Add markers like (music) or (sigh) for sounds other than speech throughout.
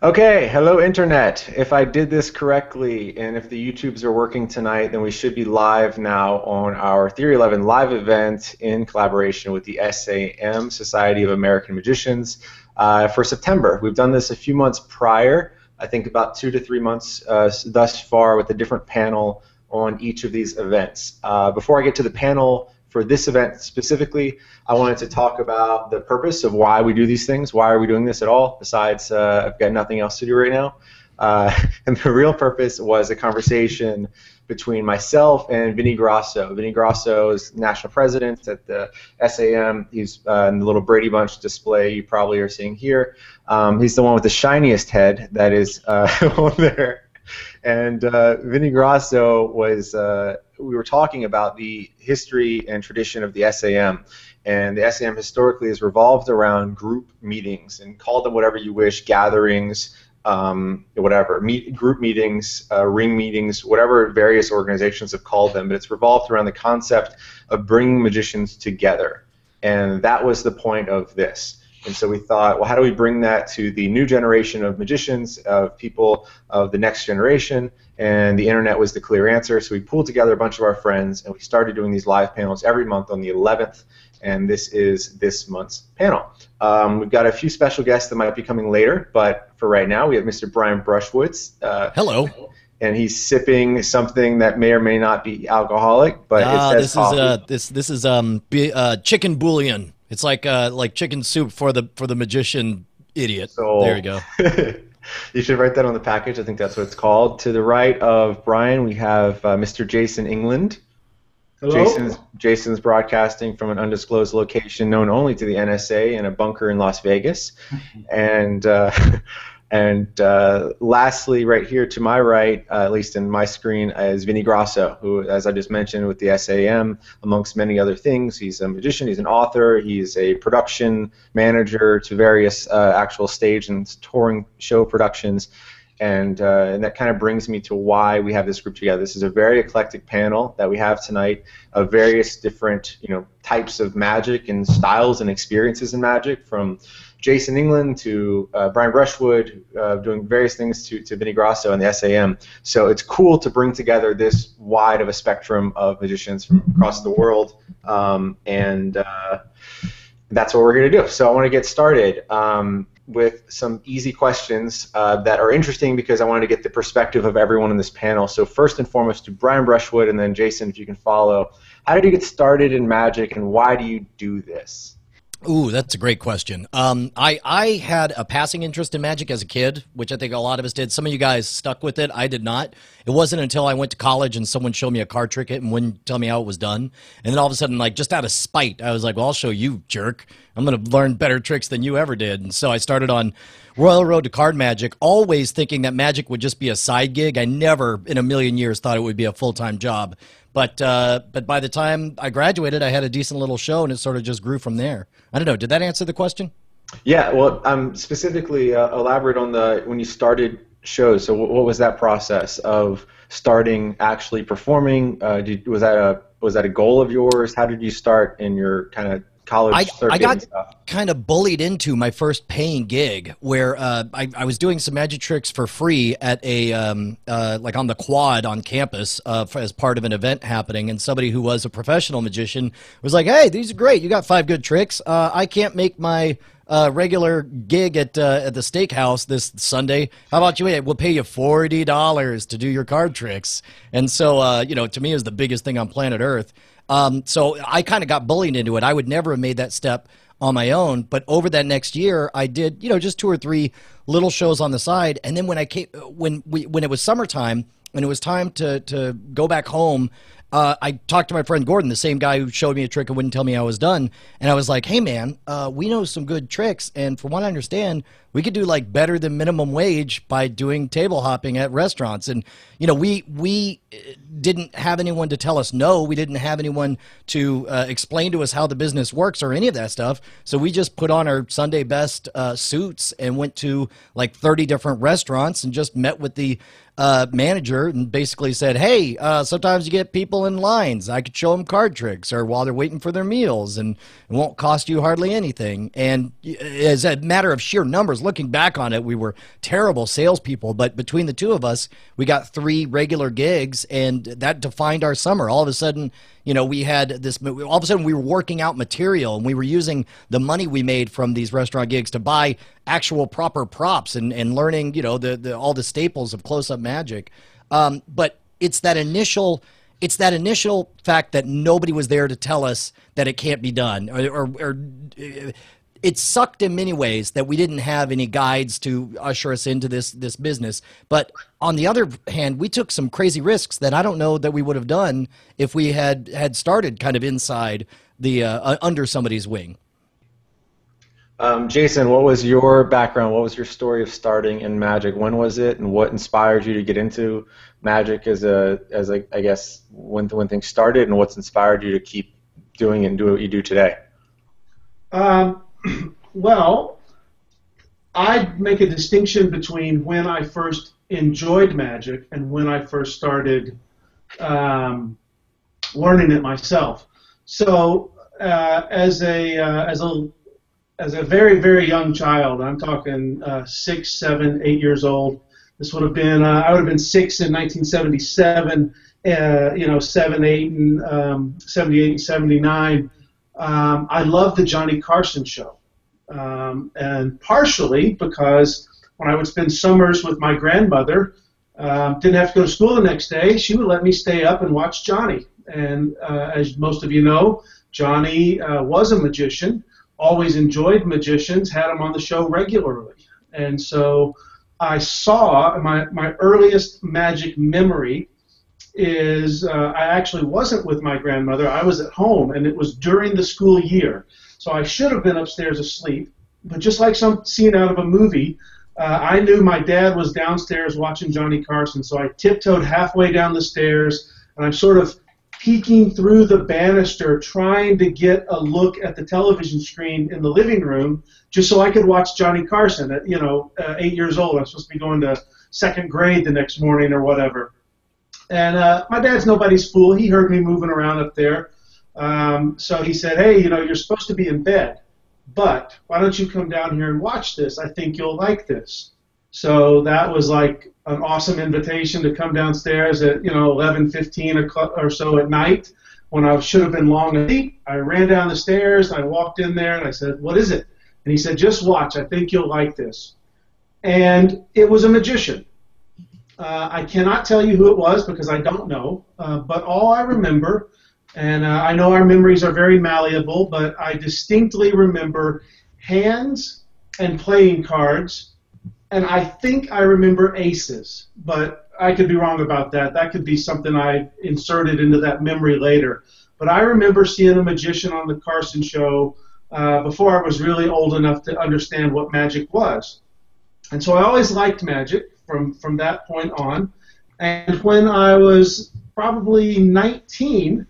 Okay, hello Internet. If I did this correctly and if the YouTubes are working tonight, then we should be live now on our Theory 11 live event in collaboration with the SAM, Society of American Magicians, uh, for September. We've done this a few months prior, I think about two to three months uh, thus far with a different panel on each of these events. Uh, before I get to the panel for this event specifically, I wanted to talk about the purpose of why we do these things. Why are we doing this at all? Besides, uh, I've got nothing else to do right now. Uh, (laughs) and the real purpose was a conversation between myself and Vinny Grosso. Vinny Grosso is national president at the SAM. He's uh, in the little Brady Bunch display you probably are seeing here. Um, he's the one with the shiniest head that is uh, (laughs) on there. And uh, Vinny Grosso was, uh, we were talking about the history and tradition of the SAM. And the SAM historically has revolved around group meetings and call them whatever you wish, gatherings, um, whatever, meet, group meetings, uh, ring meetings, whatever various organizations have called them. But it's revolved around the concept of bringing magicians together. And that was the point of this. And so we thought, well, how do we bring that to the new generation of magicians, of people of the next generation? And the internet was the clear answer. So we pulled together a bunch of our friends and we started doing these live panels every month on the 11th. And this is this month's panel. Um, we've got a few special guests that might be coming later, but for right now, we have Mr. Brian Brushwoods. Uh, Hello and he's sipping something that may or may not be alcoholic, but uh, this coffee. is uh, this this is um uh, chicken bouillon. It's like uh, like chicken soup for the for the magician idiot. So, there you go. (laughs) you should write that on the package. I think that's what it's called. To the right of Brian, we have uh, Mr. Jason England. Hello? Jason's Jason's broadcasting from an undisclosed location known only to the NSA in a bunker in Las Vegas, (laughs) and uh, (laughs) And uh, lastly, right here to my right, uh, at least in my screen, is Vinny Grosso, who, as I just mentioned, with the SAM, amongst many other things, he's a magician, he's an author, he's a production manager to various uh, actual stage and touring show productions. And, uh, and that kind of brings me to why we have this group together. This is a very eclectic panel that we have tonight of various different, you know, types of magic and styles and experiences in magic, from Jason England to uh, Brian Brushwood, uh, doing various things to, to Vinny Grosso and the SAM. So it's cool to bring together this wide of a spectrum of magicians from across the world, um, and uh, that's what we're here to do. So I want to get started um, with some easy questions uh, that are interesting because I wanted to get the perspective of everyone in this panel. So first and foremost to Brian Brushwood, and then Jason, if you can follow. How did you get started in magic, and why do you do this? Ooh, that's a great question. Um, I I had a passing interest in magic as a kid, which I think a lot of us did. Some of you guys stuck with it. I did not. It wasn't until I went to college and someone showed me a card trick and wouldn't tell me how it was done. And then all of a sudden, like just out of spite, I was like, "Well, I'll show you, jerk. I'm going to learn better tricks than you ever did." And so I started on Royal Road to Card Magic, always thinking that magic would just be a side gig. I never, in a million years, thought it would be a full time job. But uh, but by the time I graduated, I had a decent little show, and it sort of just grew from there. I don't know. Did that answer the question? Yeah. Well, um, specifically uh, elaborate on the when you started shows. So, what was that process of starting actually performing? Uh, did, was that a was that a goal of yours? How did you start in your kind of college I, I got kind of bullied into my first paying gig where uh, I, I, was doing some magic tricks for free at a um, uh, like on the quad on campus uh, for, as part of an event happening and somebody who was a professional magician was like hey these are great you got five good tricks uh, i can't make my uh, regular gig at uh, at the steakhouse this Sunday. How about you? We'll pay you forty dollars to do your card tricks. And so, uh, you know, to me, is the biggest thing on planet Earth. Um, so I kind of got bullied into it. I would never have made that step on my own. But over that next year, I did, you know, just two or three little shows on the side. And then when I came, when we, when it was summertime and it was time to to go back home uh, I talked to my friend Gordon, the same guy who showed me a trick and wouldn't tell me I was done. And I was like, hey, man, uh, we know some good tricks. And from what I understand, we could do like better than minimum wage by doing table hopping at restaurants. And, you know, we, we uh, didn't have anyone to tell us no. We didn't have anyone to uh, explain to us how the business works or any of that stuff. So we just put on our Sunday best uh, suits and went to like 30 different restaurants and just met with the uh, manager and basically said, "Hey, uh, sometimes you get people in lines. I could show them card tricks or while they're waiting for their meals, and it won't cost you hardly anything. And as a matter of sheer numbers, looking back on it, we were terrible salespeople. But between the two of us, we got three regular gigs, and that defined our summer. All of a sudden, you know, we had this. All of a sudden, we were working out material, and we were using the money we made from these restaurant gigs to buy actual proper props and, and learning, you know, the, the all the staples of close up magic. Um, but it's that initial it's that initial fact that nobody was there to tell us that it can't be done or, or, or, it sucked in many ways that we didn't have any guides to usher us into this this business but on the other hand we took some crazy risks that i don't know that we would have done if we had had started kind of inside the uh, under somebody's wing um, Jason, what was your background? What was your story of starting in Magic? When was it, and what inspired you to get into Magic as a as a I guess when when things started, and what's inspired you to keep doing and do what you do today? Um, (clears throat) well, I'd make a distinction between when I first enjoyed Magic and when I first started um, learning it myself. So, uh, as a uh, as a as a very, very young child, I'm talking uh, six, seven, eight years old. This would have been, uh, I would have been six in 1977, uh, you know, seven, eight, and um, 78 and 79. Um, I loved the Johnny Carson show. Um, and partially because when I would spend summers with my grandmother, um, didn't have to go to school the next day, she would let me stay up and watch Johnny. And uh, as most of you know, Johnny uh, was a magician always enjoyed magicians, had them on the show regularly. And so I saw my, my earliest magic memory is uh, I actually wasn't with my grandmother. I was at home, and it was during the school year. So I should have been upstairs asleep. But just like some scene out of a movie, uh, I knew my dad was downstairs watching Johnny Carson. So I tiptoed halfway down the stairs, and I'm sort of peeking through the banister, trying to get a look at the television screen in the living room, just so I could watch Johnny Carson. At you know, uh, eight years old, I'm supposed to be going to second grade the next morning or whatever. And uh, my dad's nobody's fool. He heard me moving around up there, um, so he said, "Hey, you know, you're supposed to be in bed, but why don't you come down here and watch this? I think you'll like this." So that was like an awesome invitation to come downstairs at you know 11:15 or so at night when I should have been long asleep. I ran down the stairs. I walked in there and I said, "What is it?" And he said, "Just watch. I think you'll like this." And it was a magician. Uh, I cannot tell you who it was because I don't know. Uh, but all I remember, and uh, I know our memories are very malleable, but I distinctly remember hands and playing cards and I think I remember aces, but I could be wrong about that. That could be something I inserted into that memory later. But I remember seeing a magician on the Carson show uh, before I was really old enough to understand what magic was. And so I always liked magic from, from that point on. And when I was probably 19,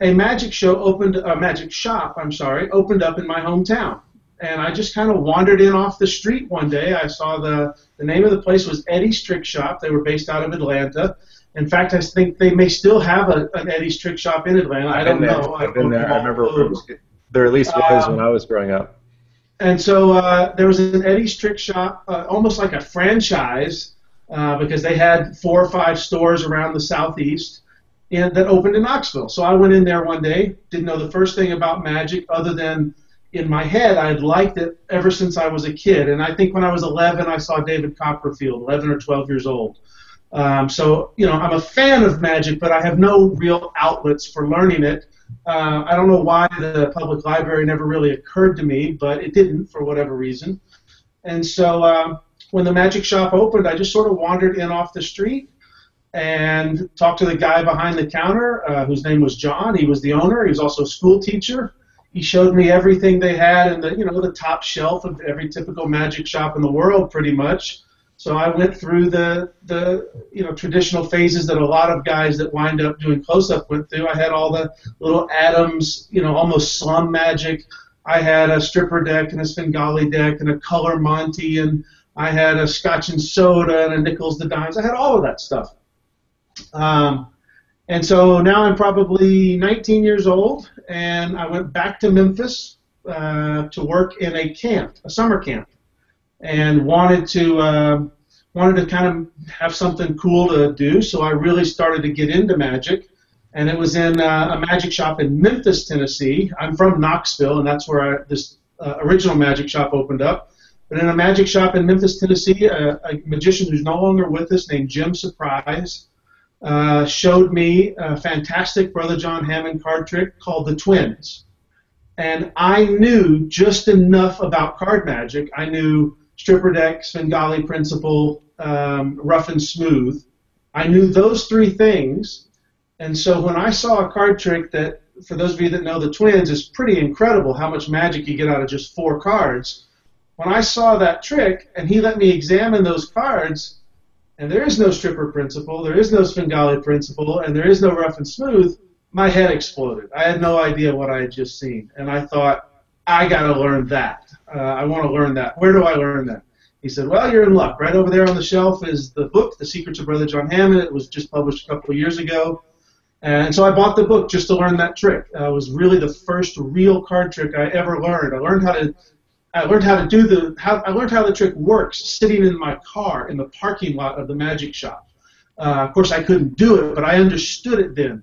a magic show opened, a magic shop, I'm sorry, opened up in my hometown and I just kind of wandered in off the street one day. I saw the the name of the place was Eddie's Trick Shop. They were based out of Atlanta. In fact, I think they may still have a, an Eddie's Trick Shop in Atlanta. I don't know. I've been there. I remember there at least was um, when I was growing up. And so uh, there was an Eddie's Trick Shop, uh, almost like a franchise, uh, because they had four or five stores around the southeast and that opened in Knoxville. So I went in there one day, didn't know the first thing about magic other than in my head, I had liked it ever since I was a kid. And I think when I was 11, I saw David Copperfield, 11 or 12 years old. Um, so, you know, I'm a fan of magic, but I have no real outlets for learning it. Uh, I don't know why the public library never really occurred to me, but it didn't for whatever reason. And so um, when the magic shop opened, I just sort of wandered in off the street and talked to the guy behind the counter, uh, whose name was John. He was the owner. He was also a school teacher he showed me everything they had in the you know the top shelf of every typical magic shop in the world pretty much. So i went through the the you know traditional phases that a lot of guys that wind up doing close up went through. I had all the little Adams you know almost slum magic. I had a stripper deck and a svengali deck and a color monty and i had a scotch and soda and a nickels the dimes. I had all of that stuff. Um, And so now I'm probably 19 years old, and I went back to Memphis uh, to work in a camp, a summer camp, and wanted to uh, wanted to kind of have something cool to do. So I really started to get into magic, and it was in uh, a magic shop in Memphis, Tennessee. I'm from Knoxville, and that's where I, this uh, original magic shop opened up. But in a magic shop in Memphis, Tennessee, a, a magician who's no longer with us, named Jim Surprise, uh, showed me a fantastic Brother John Hammond card trick called the Twins. And I knew just enough about card magic. I knew stripper deck, Svengali principle, um, rough and smooth. I knew those three things. And so when I saw a card trick that, for those of you that know the Twins, is pretty incredible how much magic you get out of just four cards when I saw that trick and he let me examine those cards, and there is no stripper principle, there is no Svengali principle, and there is no rough and smooth, my head exploded. I had no idea what I had just seen. And I thought, I got to learn that. Uh, I want to learn that. Where do I learn that? He said, Well, you're in luck. Right over there on the shelf is the book, The Secrets of Brother John Hammond. It was just published a couple of years ago. And so I bought the book just to learn that trick. Uh, it was really the first real card trick I ever learned. I learned how to I learned how to do the how I learned how the trick works sitting in my car in the parking lot of the magic shop. Uh, of course, I couldn't do it, but I understood it then.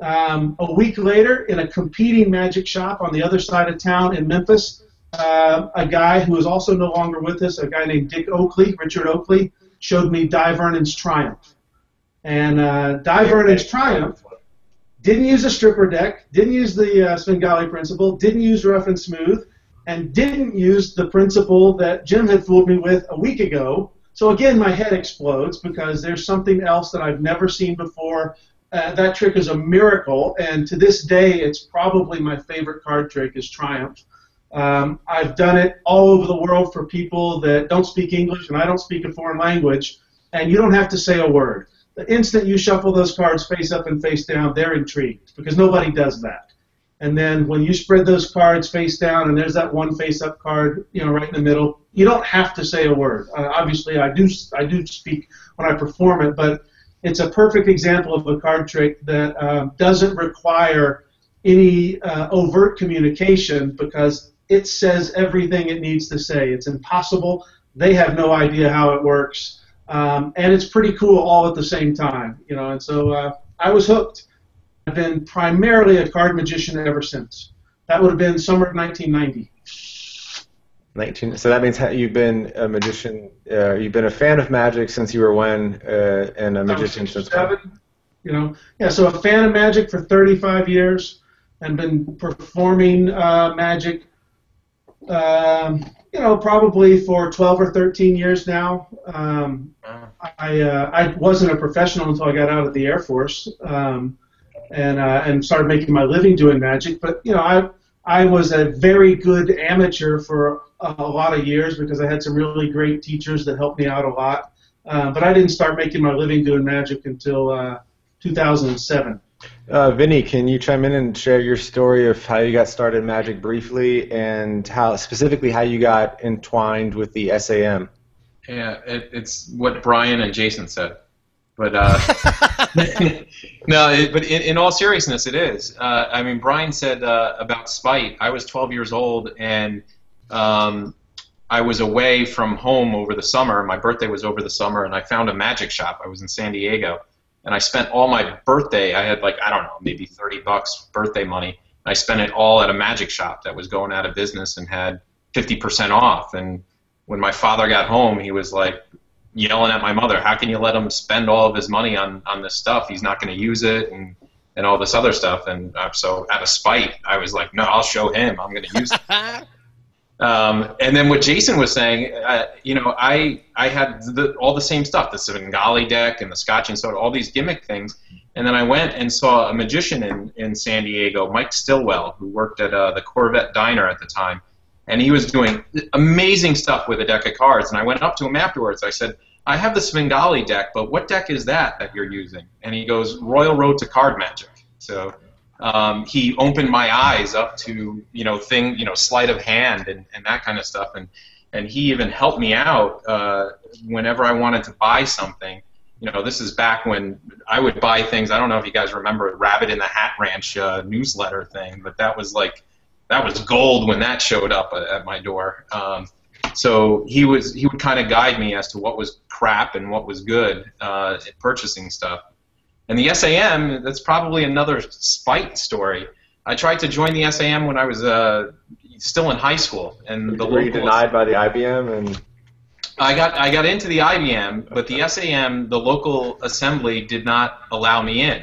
Um, a week later, in a competing magic shop on the other side of town in Memphis, uh, a guy who is also no longer with us, a guy named Dick Oakley, Richard Oakley, showed me Dai Vernon's Triumph. And uh, Dai Vernon's Triumph didn't use a stripper deck, didn't use the uh, Svengali principle, didn't use rough and smooth, and didn't use the principle that Jim had fooled me with a week ago. So again, my head explodes because there's something else that I've never seen before. Uh, that trick is a miracle, and to this day, it's probably my favorite card trick is Triumph. Um, I've done it all over the world for people that don't speak English and I don't speak a foreign language, and you don't have to say a word. The instant you shuffle those cards face up and face down, they're intrigued because nobody does that. And then when you spread those cards face down, and there's that one face-up card, you know, right in the middle, you don't have to say a word. Uh, obviously, I do I do speak when I perform it, but it's a perfect example of a card trick that um, doesn't require any uh, overt communication because it says everything it needs to say. It's impossible. They have no idea how it works, um, and it's pretty cool all at the same time, you know. And so uh, I was hooked. I've been primarily a card magician ever since. That would have been summer of 1990. 19. So that means you've been a magician. Uh, you've been a fan of magic since you were when, uh, and a magician since seven. You know, yeah. So a fan of magic for 35 years, and been performing uh, magic. Um, you know, probably for 12 or 13 years now. Um, I uh, I wasn't a professional until I got out of the Air Force. Um, and uh, and started making my living doing magic. But you know, I I was a very good amateur for a, a lot of years because I had some really great teachers that helped me out a lot. Uh, but I didn't start making my living doing magic until uh, 2007. Uh, Vinny, can you chime in and share your story of how you got started in magic briefly, and how specifically how you got entwined with the SAM? Yeah, it, it's what Brian and Jason said. But uh, (laughs) (laughs) no, it, but in, in, all seriousness, it is. Uh, I mean, Brian said uh, about spite. I was 12 years old, and um, I was away from home over the summer. My birthday was over the summer, and I found a magic shop. I was in San Diego, and I spent all my birthday. I had like I don't know, maybe 30 bucks birthday money. I spent it all at a magic shop that was going out of business and had 50% off. And when my father got home, he was like, yelling at my mother, "How can you let him spend all of his money on on this stuff? He's not going to use it." and and all this other stuff. And uh, so, out of spite, I was like, "No, I'll show him. I'm going to use it." (laughs) um, and then what Jason was saying, uh, you know, I I had the, all the same stuff, the Svengali deck and the Scotch and soda, all these gimmick things. And then I went and saw a magician in, in San Diego, Mike Stillwell, who worked at uh, the Corvette Diner at the time and he was doing amazing stuff with a deck of cards. And I went up to him afterwards. I said, I have the Svengali deck, but what deck is that that you're using? And he goes, Royal Road to Card Magic. So um, he opened my eyes up to you know thing you know sleight of hand and, and that kind of stuff. And and he even helped me out uh, whenever I wanted to buy something. you know, this is back when I would buy things. I don't know if you guys remember Rabbit in the Hat Ranch uh, newsletter thing, but that was like that was gold when that showed up at, at my door. Um, so he was he would kind of guide me as to what was crap and what was good uh, at purchasing stuff. And the SAM, that's probably another spite story. I tried to join the SAM when I was uh, still in high school, and the Were you local- denied by the IBM and I got I got into the IBM, but the SAM, the local assembly, did not allow me in.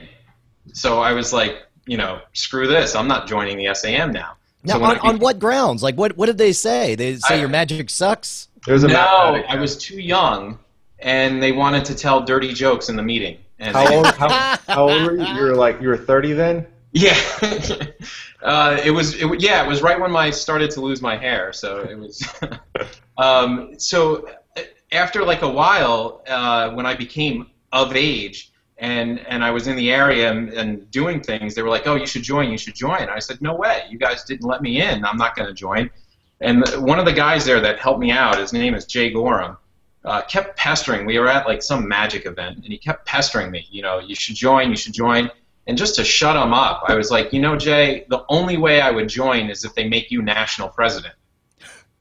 So I was like, you know, screw this. I'm not joining the SAM now. Now, so on, on what grounds? Like, what what did they say? They say I- your magic sucks. it was a no, mathematic- I was too young, and they wanted to tell dirty jokes in the meeting. And How old? (laughs) How, how old were you? You were like you were 30 then. Yeah, (laughs) uh, it was. It, yeah, it was right when I started to lose my hair. So it was. (laughs) um, so uh, after like a while, uh, when I became of age and and I was in the area and, and doing things, they were like, "Oh, you should join. You should join." I said, "No way. You guys didn't let me in. I'm not going to join." And one of the guys there that helped me out, his name is Jay Gorham. Uh, kept pestering. We were at like some magic event, and he kept pestering me. You know, you should join. You should join. And just to shut him up, I was like, you know, Jay, the only way I would join is if they make you national president.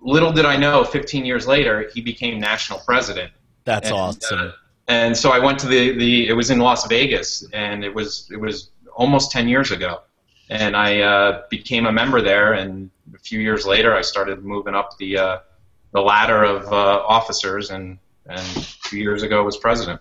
Little did I know, 15 years later, he became national president. That's And, awesome. uh, and so I went to the, the it was in Las Vegas, and it was it was almost 10 years ago, and I uh, became a member there. And a few years later, I started moving up the uh, the ladder of uh, officers, and and a few years ago was president.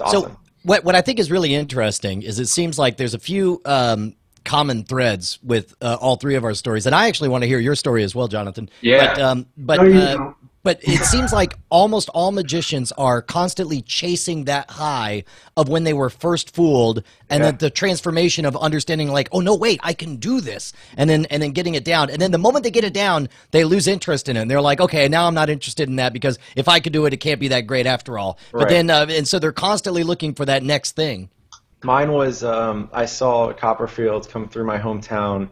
Awesome. So what what I think is really interesting is it seems like there's a few um, common threads with uh, all three of our stories, and I actually want to hear your story as well, Jonathan. Yeah. But um, but No, you uh, don't. But it seems like almost all magicians are constantly chasing that high of when they were first fooled, and Yeah. then the transformation of understanding like, oh no, wait, I can do this, and then and then getting it down, and then the moment they get it down, they lose interest in it. And they're like, okay, now I'm not interested in that because if I could do it, it can't be that great after all. But then uh, and so they're constantly looking for that next thing. Mine was um, I saw Copperfield come through my hometown,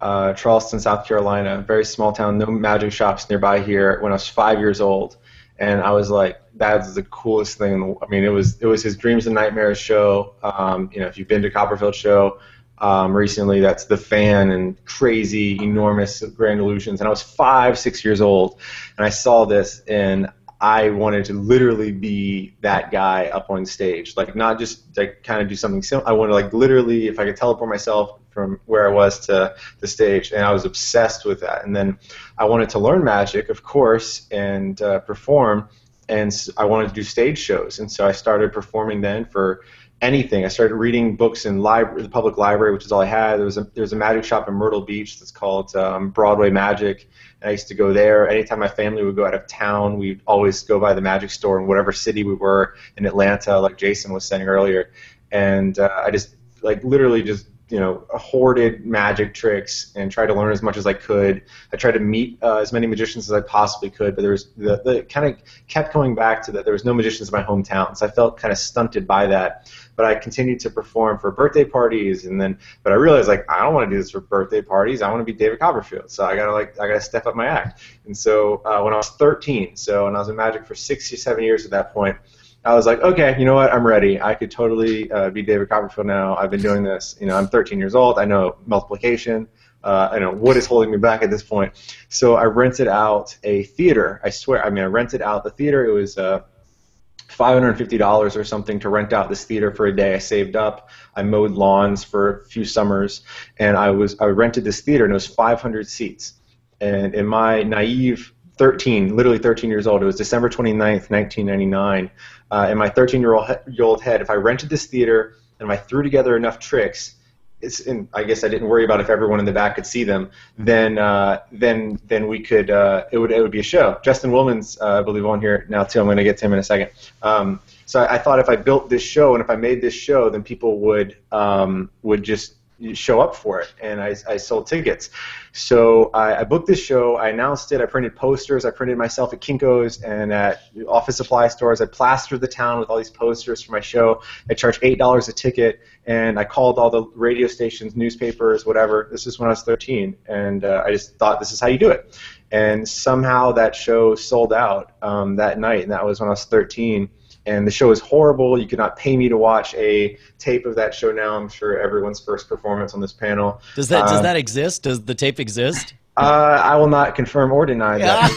uh, Charleston, South Carolina, very small town, no magic shops nearby here. When I was five years old, and I was like, "That's the coolest thing." I mean, it was it was his Dreams and Nightmares show. Um, you know, if you've been to Copperfield show um, recently, that's the fan and crazy, enormous Grand Illusions. And I was five, six years old, and I saw this, and I wanted to literally be that guy up on stage, like not just like kind of do something simple. I wanted like literally, if I could teleport myself from where I was to the stage, and I was obsessed with that. And then I wanted to learn magic, of course, and uh, perform. And I wanted to do stage shows, and so I started performing then for anything. I started reading books in the public library, which is all I had. There was a there was a magic shop in Myrtle Beach that's called um, Broadway Magic, and I used to go there. Anytime my family would go out of town, we'd always go by the magic store in whatever city we were in Atlanta, like Jason was saying earlier. And uh, I just like literally just you know hoarded magic tricks and tried to learn as much as I could. I tried to meet uh, as many magicians as I possibly could, but there was the, the kind of kept coming back to that there was no magicians in my hometown, so I felt kind of stunted by that. But I continued to perform for birthday parties, and then but I realized like I don't want to do this for birthday parties. I want to be David Copperfield, so I gotta like I gotta step up my act. And so uh, when I was 13, so and I was in magic for six or seven years at that point. I was like, okay, you know what? I'm ready. I could totally uh, be David Copperfield now. I've been doing this. You know, I'm 13 years old. I know multiplication. Uh, I know what is holding me back at this point. So I rented out a theater. I swear. I mean, I rented out the theater. It was uh, $550 or something to rent out this theater for a day. I saved up. I mowed lawns for a few summers, and I was I rented this theater, and it was 500 seats. And in my naive 13, literally 13 years old, it was December 29th, 1999. Uh, in my 13 year old head, if I rented this theater and if I threw together enough tricks, it's, and I guess I didn't worry about if everyone in the back could see them. Then, uh, then, then we could. Uh, it would it would be a show. Justin Willman's, uh, I believe, on here now too. I'm going to get to him in a second. Um, so I, I thought if I built this show and if I made this show, then people would um, would just show up for it, and I, I sold tickets. So I, I booked this show. I announced it. I printed posters. I printed myself at Kinko's and at office supply stores. I plastered the town with all these posters for my show. I charged eight dollars a ticket, and I called all the radio stations, newspapers, whatever. This is when I was 13, and uh, I just thought this is how you do it. And somehow that show sold out um, that night, and that was when I was 13 and the show is horrible. You could not pay me to watch a tape of that show now. I'm sure everyone's first performance on this panel. Does that does Uh, that exist? Does the tape exist? Uh, I will not confirm or deny that.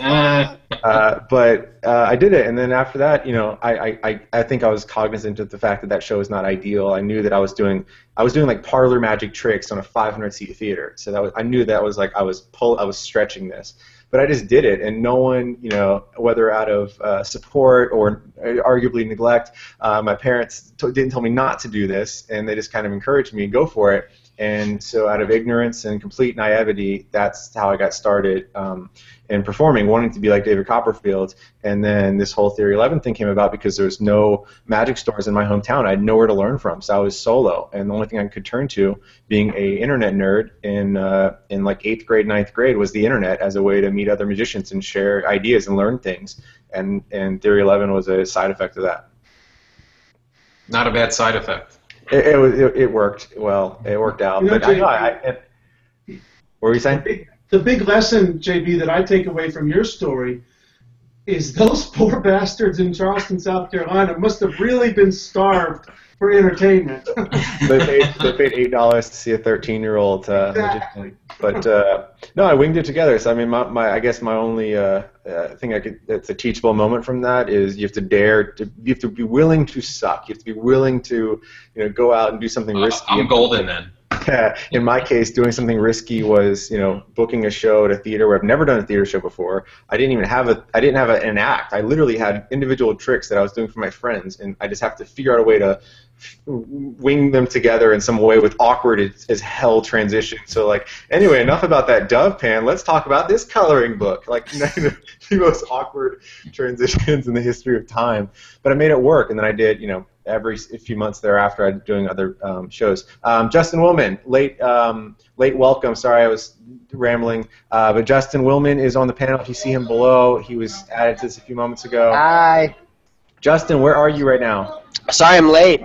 (laughs) (laughs) uh, but uh, I did it, and then after that, you know, I, I, I, I think I was cognizant of the fact that that show was not ideal. I knew that I was doing I was doing like parlor magic tricks on a 500 seat theater, so that was, I knew that was like I was pull I was stretching this. But I just did it, and no one, you know, whether out of uh, support or arguably neglect, uh, my parents t- didn't tell me not to do this, and they just kind of encouraged me, go for it. And so, out of ignorance and complete naivety, that's how I got started um, in performing, wanting to be like David Copperfield. And then this whole Theory 11 thing came about because there was no magic stores in my hometown. I had nowhere to learn from, so I was solo. And the only thing I could turn to, being a internet nerd in uh, in like eighth grade, ninth grade, was the internet as a way to meet other magicians and share ideas and learn things. And and Theory 11 was a side effect of that. Not a bad side effect. It, it, was- it, it worked well. It worked out. You know, but I I. I what were you saying? big, the big lesson, JB, that I take away from your story is those poor (laughs) bastards in Charleston, South Carolina must have really been starved for entertainment. they paid they paid eight dollars to see a thirteen year old uh, Exactly. magician. But uh, no, I winged it together. So I mean, my, my I guess my only uh, uh, thing I could that's a teachable moment from that is you have to dare to you have to be willing to suck. You have to be willing to you know go out and do something risky. I'm golden then. (laughs) In my case, doing something risky was, you know, booking a show at a theater where I've never done a theater show before. I didn't even have a, I didn't have a, an act. I literally had individual tricks that I was doing for my friends, and I just have to figure out a way to wing them together in some way with awkward as, as hell transition. So, like, anyway, enough about that dove pan. Let's talk about this coloring book. Like, (laughs) the most awkward (laughs) transitions in the history of time. But I made it work, and then I did, you know, every few months thereafter, I'm doing other um, shows. Um, Justin Willman, late um, late welcome. Sorry, I was rambling, uh, but Justin Willman is on the panel. If you see him below, he was added to this a few moments ago. Hi. Justin, where are you right now? Sorry I'm late.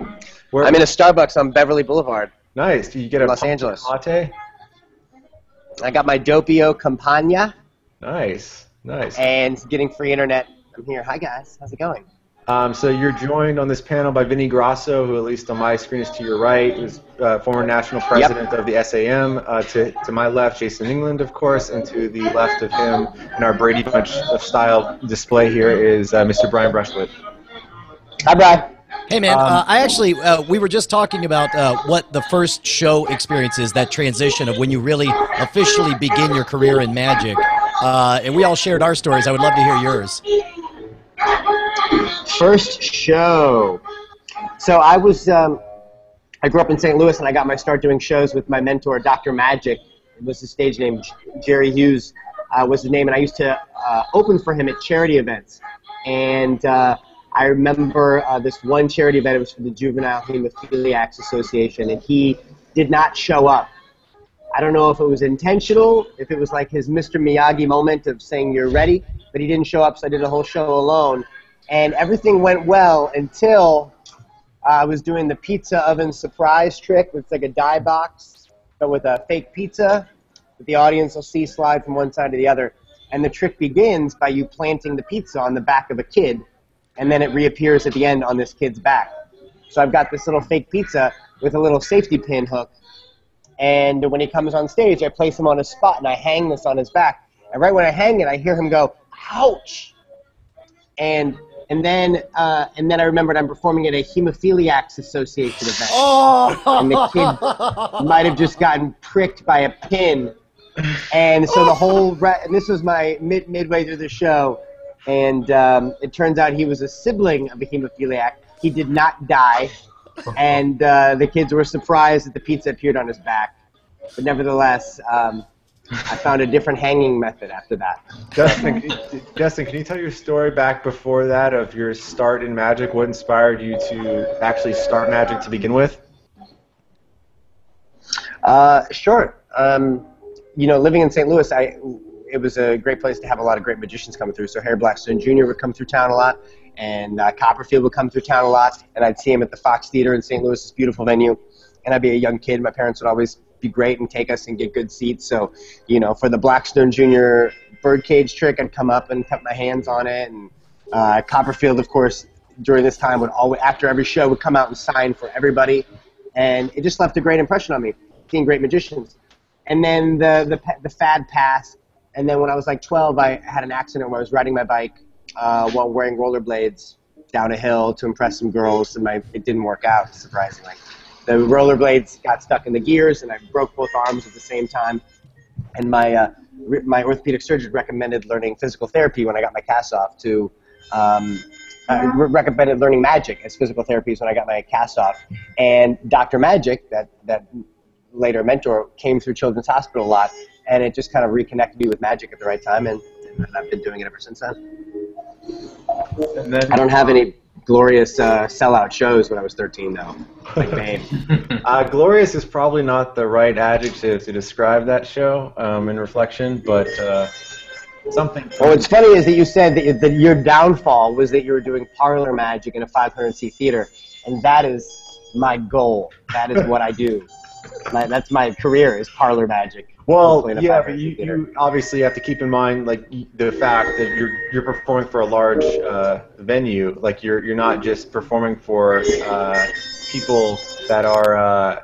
Where, I'm in a Starbucks on Beverly Boulevard. nice. Do you get a Los Angeles. latte? I got my Doppio Campagna Nice, nice. and getting free internet. I'm here. Hi guys. How's it going? Um, so you're joined on this panel by Vinny Grosso, who at least on my screen is to your right, is uh, former national president of the SAM. Uh, to, to my left, Jason England, of course, and to the left of him in our Brady Bunch of style display here is uh, Mr. Brian Brushwood. Hi, Brian. Hey man, Um, uh, I actually uh, we were just talking about uh, what the first show experience is, that transition of when you really officially begin your career in magic. Uh, and we all shared our stories. I would love to hear yours. First show. So I was, um, I grew up in St. Louis and I got my start doing shows with my mentor, Dr. Magic. It was his stage name. Jerry Hughes uh, was his name, and I used to uh, open for him at charity events. And uh, I remember uh, this one charity event. It was for the Juvenile Hemophiliacs Association, and he did not show up. I don't know if it was intentional, if it was like his Mr. Miyagi moment of saying you're ready, but he didn't show up, so I did a whole show alone. And everything went well until I was doing the pizza oven surprise trick. It's like a die box, but with a fake pizza that the audience will see slide from one side to the other. And the trick begins by you planting the pizza on the back of a kid, and then it reappears at the end on this kid's back. So I've got this little fake pizza with a little safety pin hook and when he comes on stage, I place him on a spot and I hang this on his back. And right when I hang it, I hear him go, "Ouch!" And and then uh, and then I remembered I'm performing at a Hemophiliacs Association event. Oh, And the kid might have just gotten pricked by a pin. And so the whole re- and this was my mid midway through the show, and um, it turns out he was a sibling of a hemophiliac. He did not die, and uh, the kids were surprised that the pizza appeared on his back. But nevertheless, um, I found a different hanging method after that. Justin, can you, Justin, can you tell your story back before that of your start in magic? What inspired you to actually start magic to begin with? Uh, sure. Um, you know, living in St. Louis, I it was a great place to have a lot of great magicians coming through. So Harry Blackstone Jr. would come through town a lot, and uh, Copperfield would come through town a lot, and I'd see him at the Fox Theater in St. Louis, this beautiful venue. And I'd be a young kid. My parents would always be great and take us and get good seats. So, you know, for the Blackstone Jr. birdcage trick, I'd come up and put my hands on it and Uh, Copperfield, of course, during this time would always, after every show, would come out and sign for everybody, and it just left a great impression on me, seeing great magicians. And then the the, the fad passed, and then when I was like 12, I had an accident where I was riding my bike uh, while wearing rollerblades down a hill to impress some girls, and my it didn't work out, surprisingly. The rollerblades got stuck in the gears, and I broke both arms at the same time. And my uh, re- my orthopedic surgeon recommended learning physical therapy when I got my cast off to um, uh, re- recommended learning magic as physical therapies when I got my cast off. And Dr. Magic, that, that later mentor, came through Children's Hospital a lot, and it just kind of reconnected me with magic at the right time, and, and I've been doing it ever since then. And then, I don't have any glorious uh, sellout shows when I was 13, though. Like (laughs) Babe. uh, glorious is probably not the right adjective to describe that show um, in reflection, but uh, something. Well, what's funny is that you said that, that your downfall was that you were doing parlor magic in a 500 seat theater, and that is my goal. That is what I do. My, that's my career is parlor magic. Well, Hopefully in a yeah, but you, you obviously have to keep in mind like the fact that you're you're performing for a large uh, venue. Like you're you're not just performing for uh, people that are. Uh,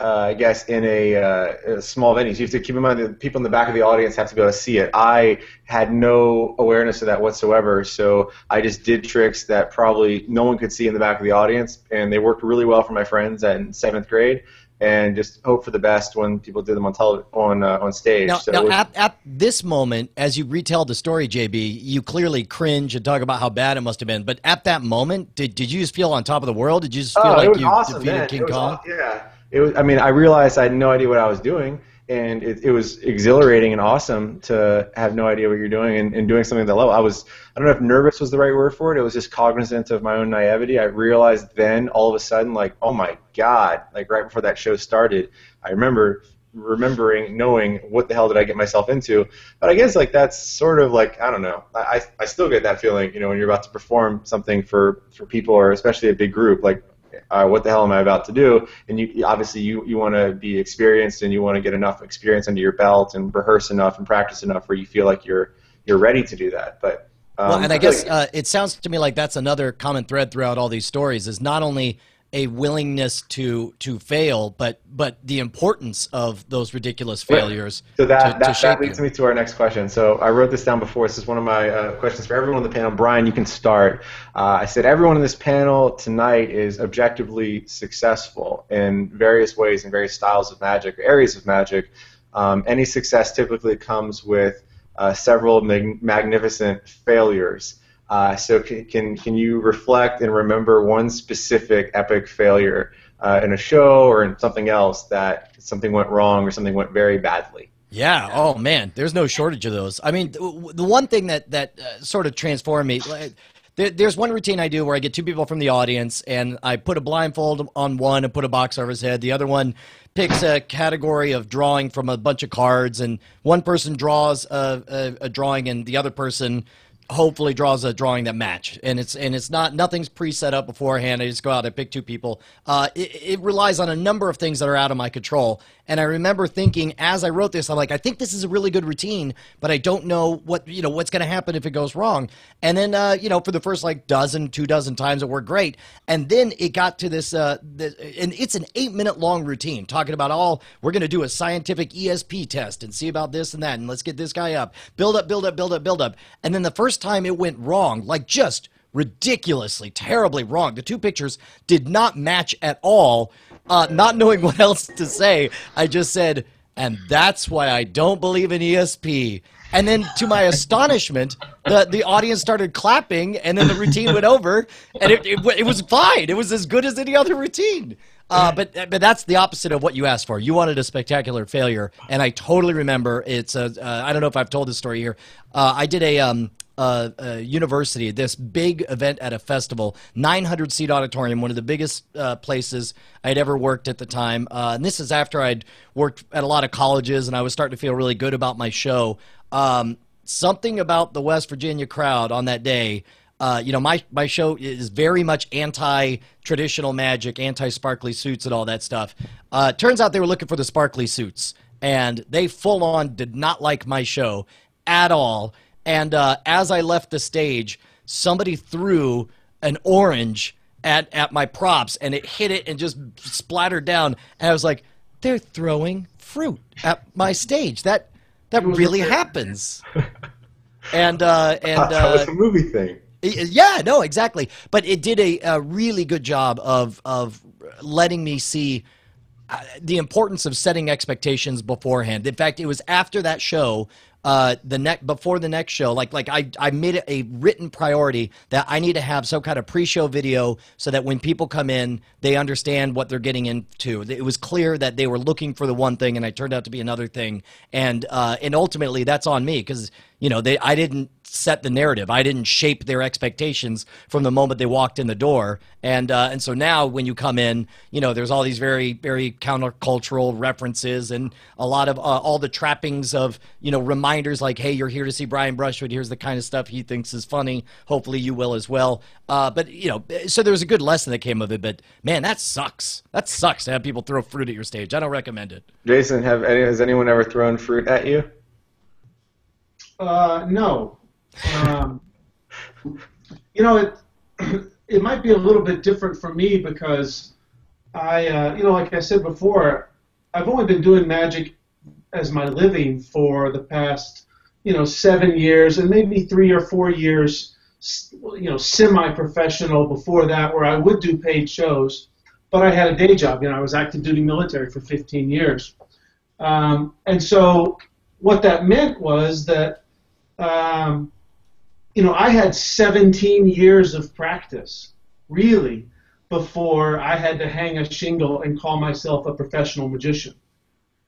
uh, I guess in a, uh, a small venue, so you have to keep in mind that people in the back of the audience have to be able to see it. I had no awareness of that whatsoever, so I just did tricks that probably no one could see in the back of the audience, and they worked really well for my friends in seventh grade. And just hope for the best when people do them on tele- on uh, on stage. Now, so now was- at, at this moment, as you retell the story, JB, you clearly cringe and talk about how bad it must have been. But at that moment, did, did you just feel on top of the world? Did you just feel Oh, like you awesome, defeated man. King Kong? yeah, it was. I mean, I realized I had no idea what I was doing, and it, it was exhilarating and awesome to have no idea what you're doing and, and doing something that level. I was. I don't know if nervous was the right word for it. It was just cognizant of my own naivety. I realized then, all of a sudden, like, oh my god! Like right before that show started, I remember remembering knowing what the hell did I get myself into. But I guess like that's sort of like I don't know. I, I I still get that feeling, you know, when you're about to perform something for for people or especially a big group, like uh, what the hell am I about to do? And you obviously you you want to be experienced and you want to get enough experience under your belt and rehearse enough and practice enough where you feel like you're you're ready to do that. But um, Well, and I guess uh, it sounds to me like that's another common thread throughout all these stories is not only a willingness to to fail, but but the importance of those ridiculous Right. failures So that, to, to that, shape that leads you. me to our next question. So I wrote this down before. This is one of my uh, questions for everyone on the panel. Brian, you can start. Uh, I said everyone in this panel tonight is objectively successful in various ways in various styles of magic, areas of magic. Um, any success typically comes with uh, several mag- magnificent failures. Uh, so can, can can you reflect and remember one specific epic failure uh, in a show or in something else that something went wrong or something went very badly? Yeah. Oh man, there's no shortage of those. I mean, the, one thing that that uh, sort of transformed me. Like, there, there's one routine I do where I get two people from the audience and I put a blindfold on one and put a box over his head. The other one picks a category of drawing from a bunch of cards, and one person draws a, a, a drawing, and the other person hopefully draws a drawing that match. And it's and it's not nothing's pre-set up beforehand. I just go out i pick two people. Uh, it, it relies on a number of things that are out of my control and i remember thinking as i wrote this i'm like i think this is a really good routine but i don't know what you know what's going to happen if it goes wrong. And then uh, you know for the first like dozen two dozen times it worked great. And then it got to this uh this, and it's an eight minute long routine talking about all we're going to do a scientific esp test and see about this and that and let's get this guy up. Build up build up build up build up. And then the first time it went wrong like just ridiculously terribly wrong. The two pictures did not match at all uh, not knowing what else to say i just said and that's why i don't believe in esp and then to my astonishment the, the audience started clapping and then the routine went over and it, it, it was fine it was as good as any other routine uh, but but that's the opposite of what you asked for. You wanted a spectacular failure, and I totally remember. It's a, uh, I don't know if I've told this story here. Uh, I did a um, uh, university, this big event at a festival, 900 seat auditorium, one of the biggest uh, places I'd ever worked at the time. Uh, and this is after I'd worked at a lot of colleges, and I was starting to feel really good about my show. Um, something about the West Virginia crowd on that day uh, you know, my, my show is very much anti traditional magic, anti sparkly suits, and all that stuff. Uh, turns out they were looking for the sparkly suits, and they full on did not like my show at all. And uh, as I left the stage, somebody threw an orange at at my props, and it hit it and just splattered down. And I was like, "They're throwing fruit at my stage. That that really happens." and uh, and uh, (laughs) that was a movie thing. Yeah, no, exactly. But it did a, a really good job of of letting me see uh, the importance of setting expectations beforehand. In fact, it was after that show uh, the next before the next show, like like I I made it a written priority that I need to have some kind of pre-show video so that when people come in, they understand what they're getting into. It was clear that they were looking for the one thing, and I turned out to be another thing, and uh, and ultimately that's on me because you know they I didn't set the narrative. I didn't shape their expectations from the moment they walked in the door. And uh, and so now when you come in, you know, there's all these very very countercultural references and a lot of uh, all the trappings of you know reminders like, hey, you're here to see Brian Brushwood. Here's the kind of stuff he thinks is funny. Hopefully you will as well. Uh, but you know, so there was a good lesson that came of it. But man, that sucks. That sucks to have people throw fruit at your stage. I don't recommend it. Jason, have any, has anyone ever thrown fruit at you? Uh, no, um, you know, it it might be a little bit different for me because I, uh, you know, like I said before, I've only been doing magic as my living for the past, you know, seven years and maybe three or four years, you know, semi-professional before that, where I would do paid shows, but I had a day job. You know, I was active duty military for 15 years, um, and so what that meant was that um, you know, I had 17 years of practice, really, before I had to hang a shingle and call myself a professional magician.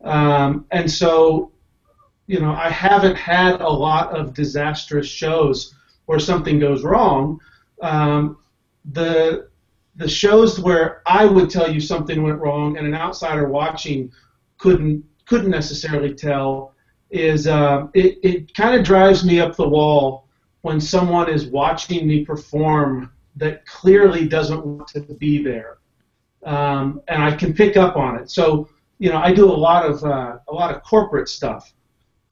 Um, and so, you know, I haven't had a lot of disastrous shows where something goes wrong. Um, the the shows where I would tell you something went wrong and an outsider watching couldn't couldn't necessarily tell is uh, it, it kind of drives me up the wall when someone is watching me perform that clearly doesn't want to be there, um, and I can pick up on it. So you know, I do a lot of uh, a lot of corporate stuff,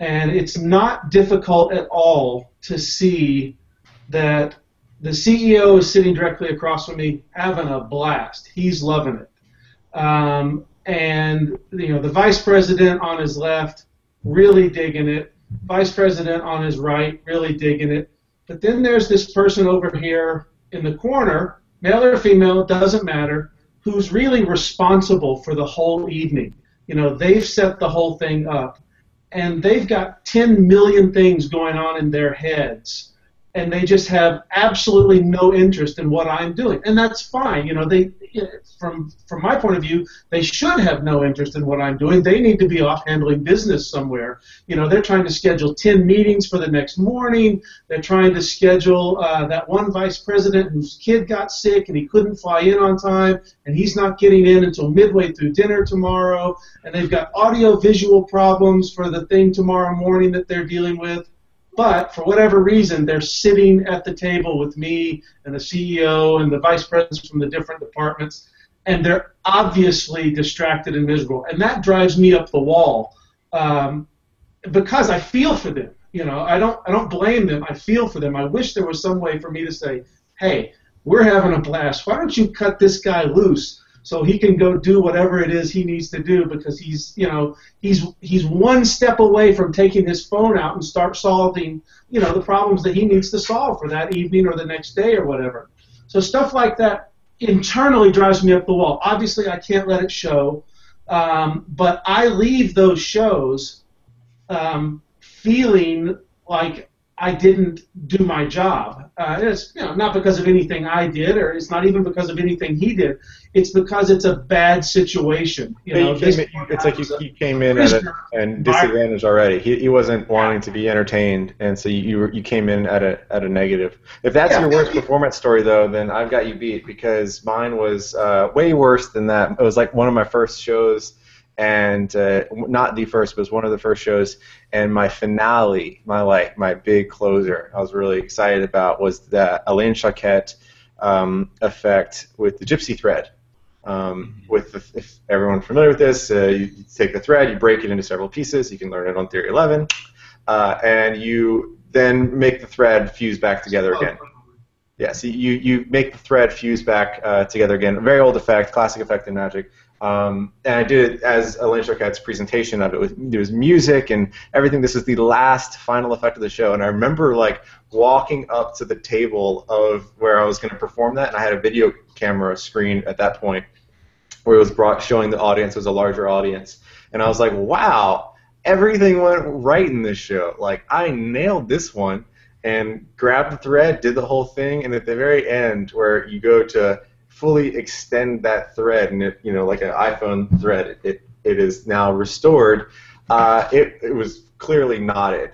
and it's not difficult at all to see that the CEO is sitting directly across from me, having a blast. He's loving it, um, and you know, the vice president on his left, really digging it. Vice president on his right, really digging it but then there's this person over here in the corner, male or female, it doesn't matter, who's really responsible for the whole evening. You know, they've set the whole thing up. And they've got 10 million things going on in their heads and they just have absolutely no interest in what I'm doing, and that's fine. You know, they from from my point of view, they should have no interest in what I'm doing. They need to be off handling business somewhere. You know, they're trying to schedule ten meetings for the next morning. They're trying to schedule uh, that one vice president whose kid got sick and he couldn't fly in on time, and he's not getting in until midway through dinner tomorrow. And they've got audio visual problems for the thing tomorrow morning that they're dealing with but for whatever reason, they're sitting at the table with me and the CEO and the vice presidents from the different departments, and they're obviously distracted and miserable. And that drives me up the wall um, because I feel for them. You know, I don't I don't blame them. I feel for them. I wish there was some way for me to say, "Hey, we're having a blast. Why don't you cut this guy loose so he can go do whatever it is he needs to do because he's you know he's he's one step away from taking his phone out and start solving you know the problems that he needs to solve for that evening or the next day or whatever. So stuff like that internally drives me up the wall. Obviously, I can't let it show, um, but I leave those shows um, feeling like I didn't do my job. Uh, it's you know not because of anything I did, or it's not even because of anything he did. It's because it's a bad situation. You know, you in, it's like you, you came in at a and disadvantaged already. He, he wasn't wanting to be entertained, and so you you came in at a at a negative. If that's yeah. your worst performance story, though, then I've got you beat because mine was uh, way worse than that. It was like one of my first shows and uh, not the first, but it was one of the first shows. And my finale, my like my big closer, I was really excited about was the Elaine Choquette um, effect with the gypsy thread. Um, with the, if everyone familiar with this, uh, you, take the thread, you break it into several pieces. You can learn it on Theory 11, uh, and you then make the thread fuse back together again. Yeah, so you, you make the thread fuse back uh, together again. Very old effect, classic effect in Magic. Um, and I did it as Elaine Choquette's presentation of it. With, there was music and everything. This is the last final effect of the show. And I remember like walking up to the table of where I was going to perform that, and I had a video camera screen at that point where it was brought showing the audience was a larger audience. And I was like, wow, everything went right in this show. Like I nailed this one and grabbed the thread, did the whole thing, and at the very end where you go to fully extend that thread and it, you know, like an iPhone thread, it, it is now restored. Uh, it, it was clearly knotted,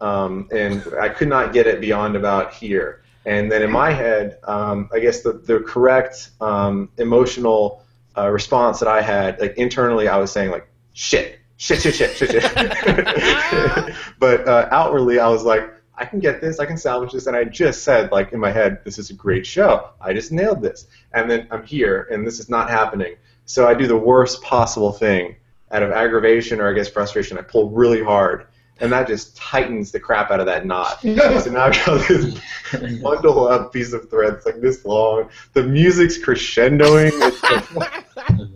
um, and I could not get it beyond about here. And then in my head, um, I guess the, the correct um, emotional uh, response that I had, like internally, I was saying like shit, shit, shit, shit, shit, shit. (laughs) but uh, outwardly, I was like, I can get this, I can salvage this, and I just said like in my head, this is a great show. I just nailed this, and then I'm here, and this is not happening. So I do the worst possible thing out of aggravation or I guess frustration. I pull really hard, and that just tightens the crap out of that knot. (laughs) so now I've got this (laughs) bundle up piece of thread. It's like this long. The music's crescendoing. It's the,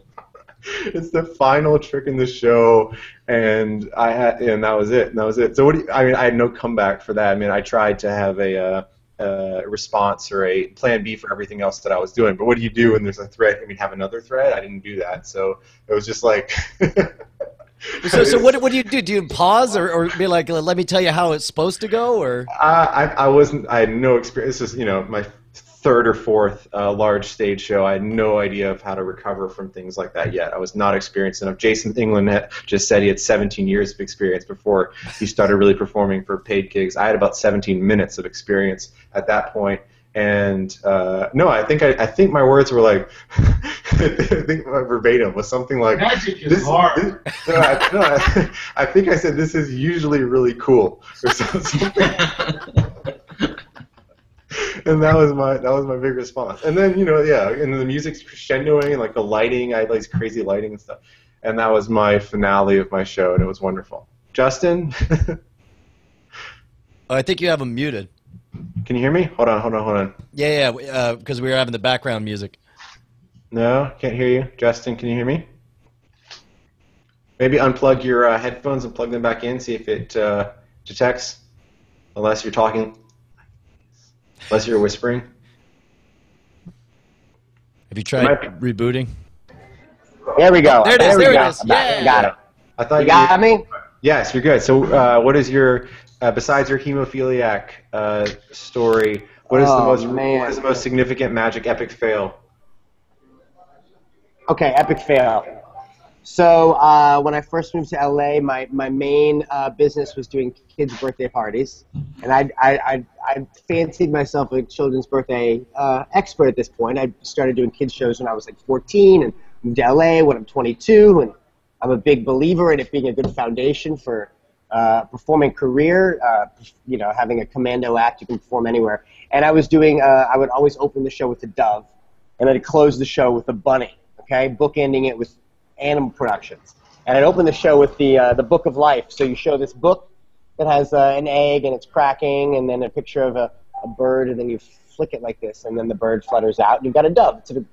(laughs) it's the final trick in the show, and I had, and that was it. And that was it. So what? Do you, I mean, I had no comeback for that. I mean, I tried to have a. Uh, uh, response or a plan B for everything else that I was doing. But what do you do when there's a thread? I mean, have another thread? I didn't do that. So it was just like. (laughs) so, so what, (laughs) what do you do? Do you pause or, or be like, let me tell you how it's supposed to go? Or uh, I, I wasn't. I had no experience. This is you know my third or fourth uh, large stage show. I had no idea of how to recover from things like that yet. I was not experienced enough. Jason England had just said he had 17 years of experience before he started really performing for paid gigs. I had about 17 minutes of experience at that point. And uh, no, I think I, I think my words were like (laughs) I think my verbatim was something like Magic is this, hard. this- no, I, no, I, (laughs) I think I said this is usually really cool or something (laughs) and that was my that was my big response. And then you know yeah, and the music's crescendoing and like the lighting, I had like crazy lighting and stuff. And that was my finale of my show, and it was wonderful. Justin, (laughs) oh, I think you have them muted. can you hear me? Hold on, hold on, hold on. Yeah, yeah, because we were having the background music. No, can't hear you. Justin, can you hear me? Maybe unplug your uh, headphones and plug them back in. See if it uh, detects. Unless you're talking. Unless you're whispering. Have you tried might rebooting? There we go. There it is, we there it go. Got it, Yeah. Got it. I thought You got me? Yes, you're good. So, uh, what is your uh, besides your hemophiliac uh, story? What is the Oh, most man. what is the most significant magic epic fail? Okay, epic fail. So uh, when I first moved to LA, my, my main uh, business was doing kids' birthday parties, and I I, I, I fancied myself a children's birthday uh, expert at this point. I started doing kids shows when I was like 14, and moved to LA when I'm 22, and I'm a big believer in it being a good foundation for uh, performing career. Uh, you know, having a commando act, you can perform anywhere. And I was doing. Uh, I would always open the show with a dove, and I'd close the show with a bunny. Okay, bookending it with animal productions. And I'd open the show with the uh, the book of life. So you show this book that has uh, an egg and it's cracking, and then a picture of a, a bird, and then you flick it like this, and then the bird flutters out, and you've got a dove. It's a,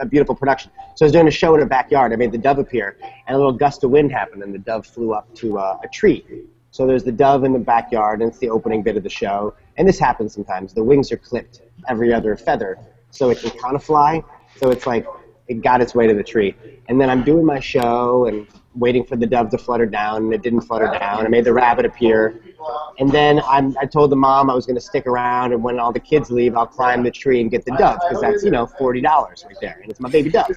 a beautiful production. So I was doing a show in a backyard. I made the dove appear, and a little gust of wind happened, and the dove flew up to uh, a tree. So there's the dove in the backyard, and it's the opening bit of the show. And this happens sometimes. The wings are clipped every other feather, so it can kind of fly. So it's like it got its way to the tree. And then I'm doing my show and waiting for the dove to flutter down, and it didn't flutter down. I made the rabbit appear. And then I'm, I told the mom I was going to stick around, and when all the kids leave, I'll climb the tree and get the dove, because that's, you know, $40 right there. And it's my baby dove.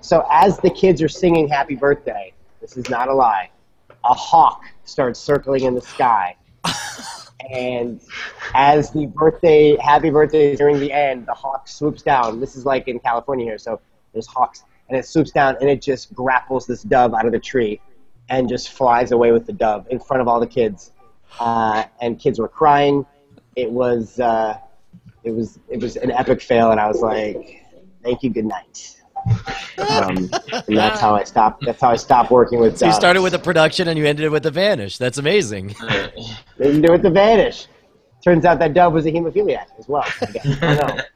So as the kids are singing happy birthday, this is not a lie, a hawk starts circling in the sky. And as the birthday, happy birthday nearing the end, the hawk swoops down. This is like in California here, so there's hawks, and it swoops down and it just grapples this dove out of the tree, and just flies away with the dove in front of all the kids. Uh, and kids were crying. It was, uh, it was, it was an epic fail, and I was like, "Thank you, good night." Um, and that's how I stopped. That's how I stopped working with. So you uh, started with the production and you ended it with the vanish. That's amazing. Didn't do it to vanish. Turns out that dove was a hemophiliac as well. I guess. I don't know. (laughs)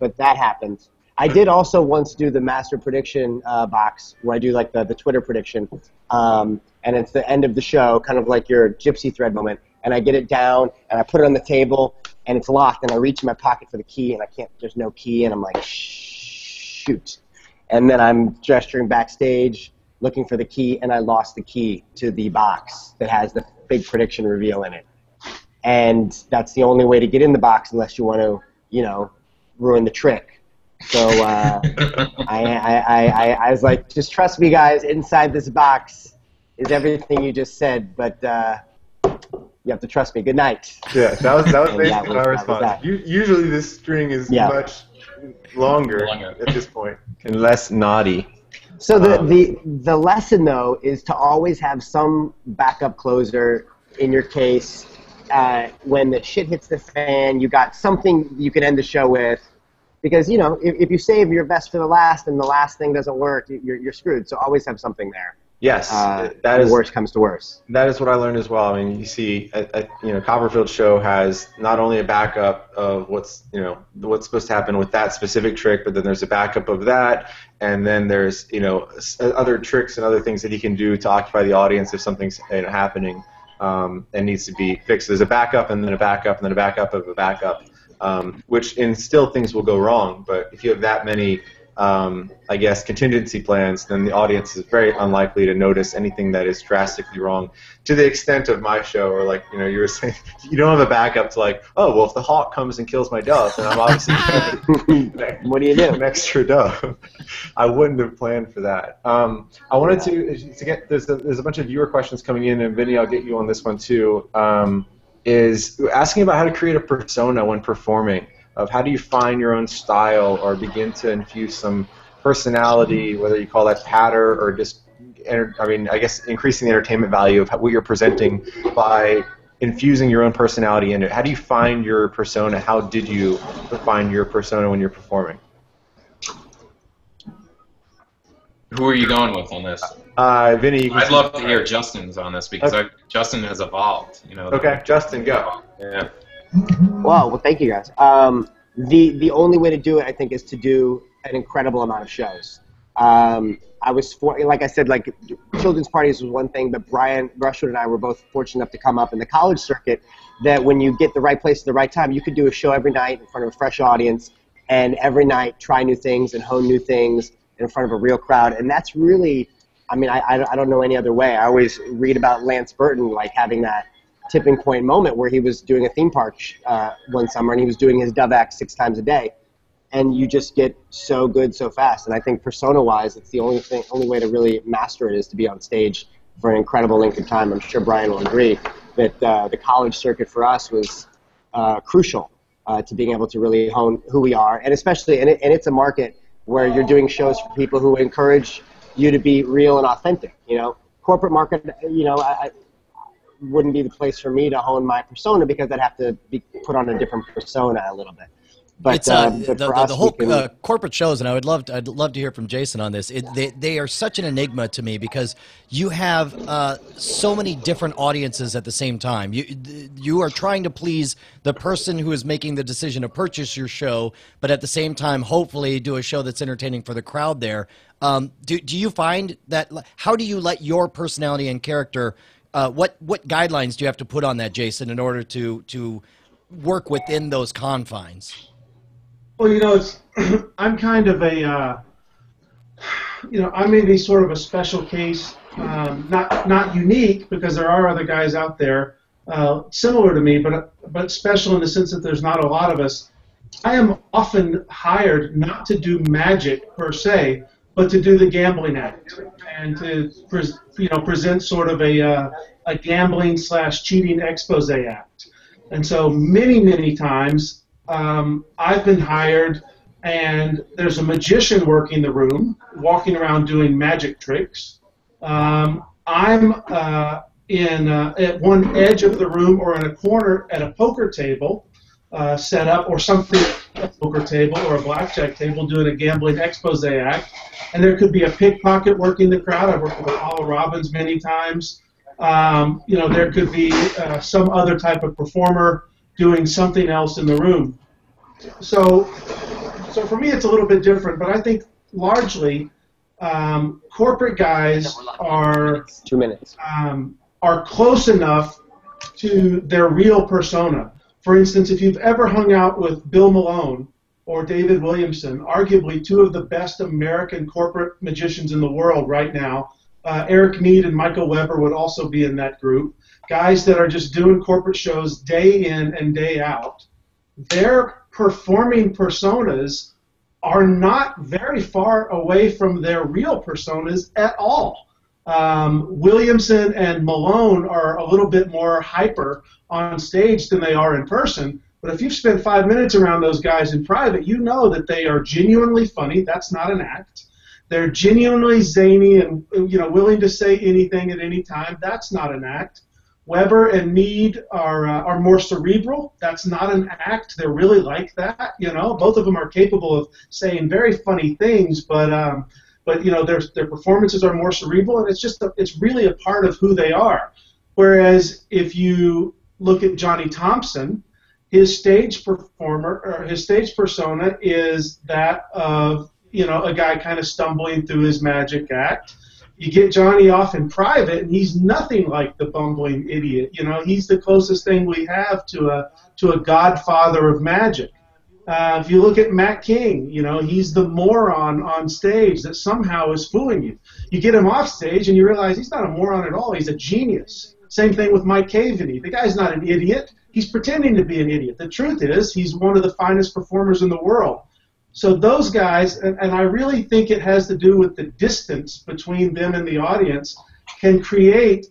But that happened. I did also once do the master prediction uh, box where I do like the, the Twitter prediction. Um, and it's the end of the show, kind of like your gypsy thread moment. And I get it down and I put it on the table and it's locked. And I reach in my pocket for the key and I can't, there's no key. And I'm like, shoot. And then I'm gesturing backstage looking for the key and I lost the key to the box that has the big prediction reveal in it and that's the only way to get in the box unless you want to, you know, ruin the trick. So uh, I, I, I, I, was like, just trust me, guys. Inside this box is everything you just said, but uh, you have to trust me. Good night. Yeah, that was that was (laughs) basically that was- my that was response. that. U- usually this string is Yeah. much longer, Longer. at this point (laughs) and less naughty. So the, Um, the the lesson though is to always have some backup closer in your case. Uh, when the shit hits the fan, you got something you can end the show with. Because you know, if, if you save your best for the last and the last thing doesn't work, you're, you're screwed. So always have something there. Yes, Uh, that when is worst comes to worst. that is what I learned as well. I mean, you see, a, a, you know, Copperfield show has not only a backup of what's you know what's supposed to happen with that specific trick, but then there's a backup of that, and then there's you know other tricks and other things that he can do to occupy the audience if something's you know, happening um, and needs to be fixed. There's a backup and then a backup and then a backup of a backup, um, which in still things will go wrong. But if you have that many um, I guess, contingency plans, then the audience is very unlikely to notice anything that is drastically wrong. To the extent of my show, or like you know, you were saying, (laughs) you don't have a backup to like, oh well, if the hawk comes and kills my dove, then I'm obviously (laughs) (laughs) what do you do? an extra dove. I wouldn't have planned for that. Um, I wanted to to get there's a, there's a bunch of viewer questions coming in, and Vinny, I'll get you on this one too. Um, is asking about how to create a persona when performing. Of how do you find your own style or begin to infuse some personality, whether you call that patter or just, enter- I mean, I guess increasing the entertainment value of what you're presenting by infusing your own personality in it. How do you find your persona? How did you find your persona when you're performing? Who are you going with on this? Uh, Vinny, I'd love to hear Justin's on this because I, Justin has evolved. You know. Okay, Justin, go. Yeah. Wow. Well, thank you guys. Um, the the only way to do it, I think, is to do an incredible amount of shows. Um, I was for, like I said, like children's parties was one thing, but Brian Brushwood and I were both fortunate enough to come up in the college circuit. That when you get the right place at the right time, you could do a show every night in front of a fresh audience, and every night try new things and hone new things in front of a real crowd. And that's really, I mean, I, I don't know any other way. I always read about Lance Burton like having that tipping point moment where he was doing a theme park uh, one summer and he was doing his dove act six times a day. And you just get so good so fast. And i think persona wise it's the only thing only way to really master it is to be on stage for an incredible length of time. I'm sure brian will agree that uh, the college circuit for us was uh, crucial uh, to being able to really hone who we are. And especially and, it, and it's a market where you're doing shows for people who encourage you to be real and authentic you know? Corporate market you know I, I wouldn't be the place for me to hone my persona because I'd have to be put on a different persona a little bit. But, uh, um, but the, the, the whole can- uh, corporate shows, and I would love to, I'd love to hear from Jason on this. It, they they are such an enigma to me because you have uh, so many different audiences at the same time. You you are trying to please the person who is making the decision to purchase your show, but at the same time, hopefully, do a show that's entertaining for the crowd there. Um, do do you find that? How do you let your personality and character? Uh, what what guidelines do you have to put on that, Jason, in order to to work within those confines? Well, you know, it's (clears throat) I'm kind of a, uh, you know, I may be sort of a special case, um, not not unique because there are other guys out there uh, similar to me, but but special in the sense that there's not a lot of us. I am often hired not to do magic per se, but to do the gambling act and to pres you know present sort of a uh, a gambling slash cheating expose act. And so many many times um, I've been hired, and there's a magician working the room, walking around doing magic tricks. Um, I'm uh, in uh, at one edge of the room or in a corner at a poker table, uh, set up or something, a poker table or a blackjack table, doing a gambling expose act. And there could be a pickpocket working the crowd. I've worked with Apollo Robbins many times. Um, you know, there could be uh, some other type of performer doing something else in the room. So, so for me, it's a little bit different. But I think largely, um, corporate guys are Two minutes. um, are close enough to their real persona. For instance, if you've ever hung out with Bill Malone or David Williamson, arguably two of the best American corporate magicians in the world right now, uh, Eric Mead and Michael Weber would also be in that group. Guys that are just doing corporate shows day in and day out. Their performing personas are not very far away from their real personas at all. Um, Williamson and Malone are a little bit more hyper on stage than they are in person. But if you've spent five minutes around those guys in private, you know that they are genuinely funny. That's not an act. They're genuinely zany and you know willing to say anything at any time. That's not an act. Weber and Mead are uh, are more cerebral. That's not an act. They're really like that. You know, both of them are capable of saying very funny things, but um, but you know their their performances are more cerebral, and it's just a, it's really a part of who they are. Whereas if you look at Johnny Thompson, his stage performer or his stage persona is that of you know a guy kind of stumbling through his magic act. You get Johnny off in private, and he's nothing like the bumbling idiot. You know, he's the closest thing we have to a to a godfather of magic. Uh, if you look at Mac King, you know, he's the moron on stage that somehow is fooling you. You get him off stage and you realize he's not a moron at all. He's a genius. Same thing with Mike Caveney. The guy's not an idiot. He's pretending to be an idiot. The truth is, he's one of the finest performers in the world. So those guys, and, and I really think it has to do with the distance between them and the audience, can create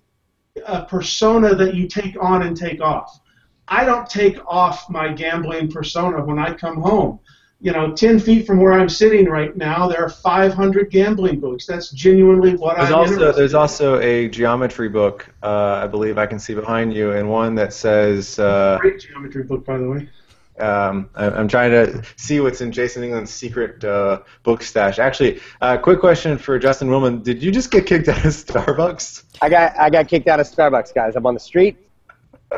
a persona that you take on and take off. I don't take off my gambling persona when I come home. You know, 10 feet from where I'm sitting right now, there are 500 gambling books. That's genuinely what There's I'm also interested there's in. also a geometry book uh, I believe I can see behind you, and one that says uh, Great geometry book, by the way. um, I- I'm trying to see what's in Jason England's secret uh, book stash. Actually, uh, quick question for Justin Willman: Did you just get kicked out of (laughs) Starbucks? I got I got kicked out of Starbucks, guys. I'm on the street.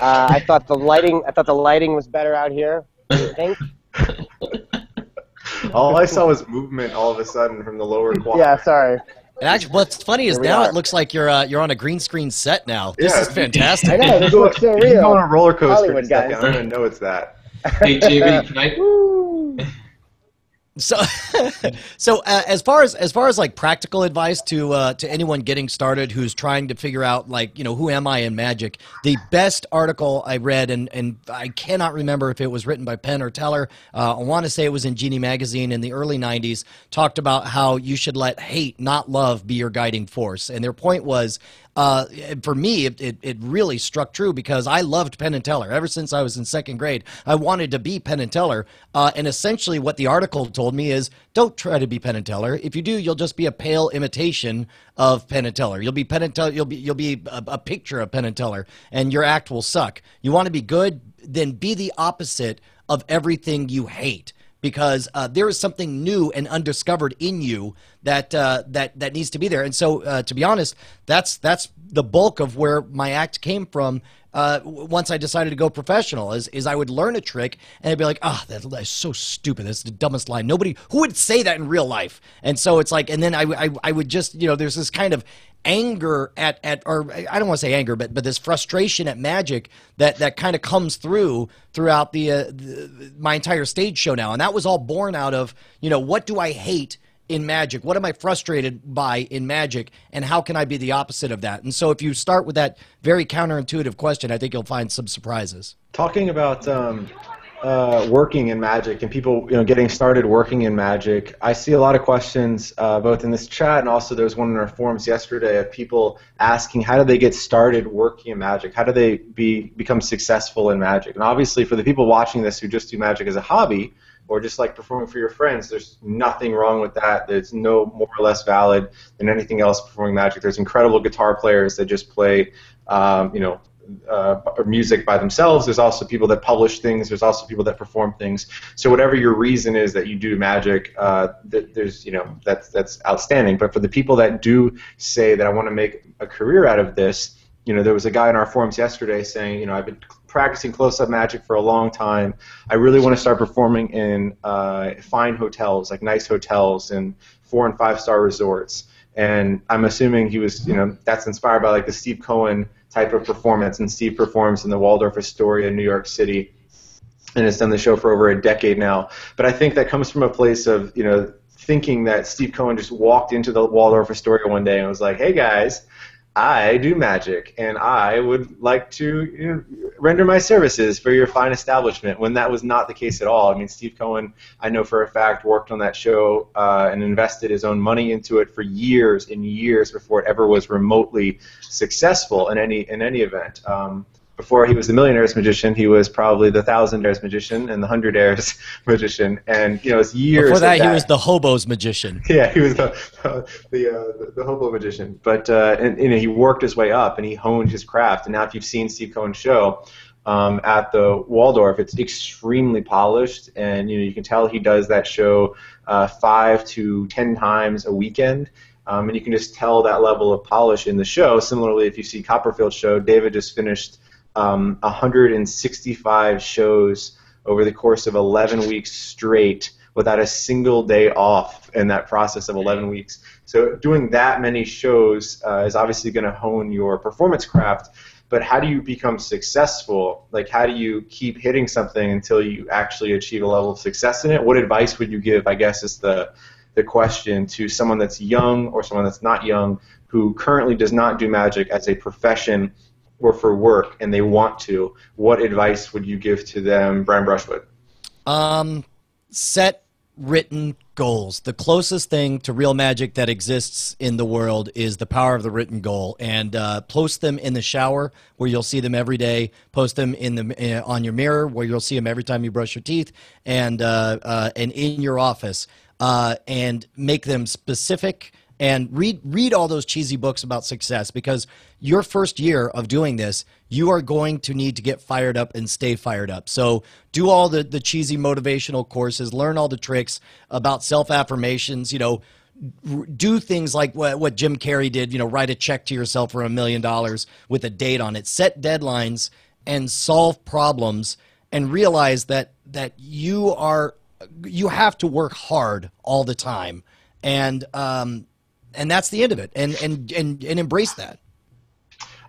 Uh, I thought the lighting I thought the lighting was better out here. I think. (laughs) All I saw was movement all of a sudden from the lower quadrant. Yeah, sorry. And actually, what's funny is now are. it looks like you're uh, you're on a green screen set now. This Yeah. is fantastic. I know this looks so If you go on a roller coaster Hollywood guys. I don't even know it's that. Hey, JB, can I? (laughs) So, (laughs) so uh, as far as as far as like practical advice to uh, to anyone getting started who's trying to figure out like you know who am I in magic, the best article I read and and I cannot remember if it was written by Penn or Teller. Uh, I want to say it was in Genii magazine in the early '90s. Talked about how you should let hate, not love, be your guiding force, and their point was uh, for me, it, it, it really struck true because I loved Penn and Teller. Ever since I was in second grade, I wanted to be Penn and Teller. Uh, and essentially, what the article told me is don't try to be Penn and Teller. If you do, you'll just be a pale imitation of Penn and Teller. You'll be Penn and Teller. You'll be you'll be a, a picture of Penn and Teller, and your act will suck. You want to be good, then be the opposite of everything you hate because uh, there is something new and undiscovered in you that uh, that that needs to be there. And so, uh, to be honest, that's that's the bulk of where my act came from. Uh, once I decided to go professional, is is I would learn a trick and I'd be like, ah, that is so stupid. That's the dumbest line. Nobody who would say that in real life. And so it's like, and then I I would just, you know, there's this kind of anger at, at or I don't want to say anger, but but this frustration at magic that that kind of comes through throughout the, uh, the my entire stage show now, and that was all born out of you know what do I hate in magic? What am I frustrated by in magic, and how can I be the opposite of that? And so if you start with that very counterintuitive question, I think you'll find some surprises. Talking about um, uh, working in Magic and people, you know, getting started working in Magic, I see a lot of questions uh, both in this chat and also there was one in our forums yesterday of people asking how do they get started working in Magic? How do they be become successful in Magic? And obviously, for the people watching this who just do Magic as a hobby or just like performing for your friends, there's nothing wrong with that. It's no more or less valid than anything else performing Magic. There's incredible guitar players that just play, um, you know uh, music by themselves. There's also people that publish things. There's also people that perform things. So whatever your reason is that you do magic, uh, th- there's you know that's that's outstanding. But for the people that do say that I want to make a career out of this, you know, there was a guy in our forums yesterday saying, you know, I've been practicing close-up magic for a long time. I really want to start performing in uh, fine hotels, like nice hotels and four and five-star resorts. And I'm assuming he was, you know, that's inspired by like the Steve Cohen type of performance. And Steve performs in the Waldorf Astoria in New York City, and has done the show for over a decade now. But I think that comes from a place of, you know, thinking that Steve Cohen just walked into the Waldorf Astoria one day and was like, "Hey guys, I do magic, and I would like to you know, render my services for your fine establishment. When that was not the case at all. I mean, Steve Cohen, I know for a fact, worked on that show uh, and invested his own money into it for years and years before it ever was remotely successful in any in any event. Um, before he was the millionaire's magician, he was probably the thousandaires magician and the hundredaires (laughs) magician, and you know it's years. Before that, of he was the hobos magician. (laughs) Yeah, he was the the, uh, the hobo magician, but uh, and you know he worked his way up and he honed his craft. And now, if you've seen Steve Cohen's show um, at the Waldorf, it's extremely polished, and you know you can tell he does that show uh, five to ten times a weekend. Um, and you can just tell that level of polish in the show. Similarly, if you see Copperfield's show, David just finished um, 165 shows over the course of 11 weeks straight without a single day off in that process of 11 weeks. So doing that many shows uh, is obviously going to hone your performance craft. But how do you become successful? Like, how do you keep hitting something until you actually achieve a level of success in it? What advice would you give? I guess is the the question to someone that's young or someone that's not young who currently does not do magic as a profession or for work and they want to, what advice would you give to them, Brian Brushwood? Um, set written goals. The closest thing to real magic that exists in the world is the power of the written goal, and uh, post them in the shower where you'll see them every day. Post them in the uh, on your mirror where you'll see them every time you brush your teeth, and uh, uh and in your office uh, and make them specific and read read all those cheesy books about success because your first year of doing this you are going to need to get fired up and stay fired up. So do all the the cheesy motivational courses learn all the tricks about self affirmations you know do things like what, what Jim Carrey did, you know, write a check to yourself for a million dollars with a date on it, set deadlines and solve problems and realize that that you are you have to work hard all the time, and um, and that's the end of it. And and and, and embrace that.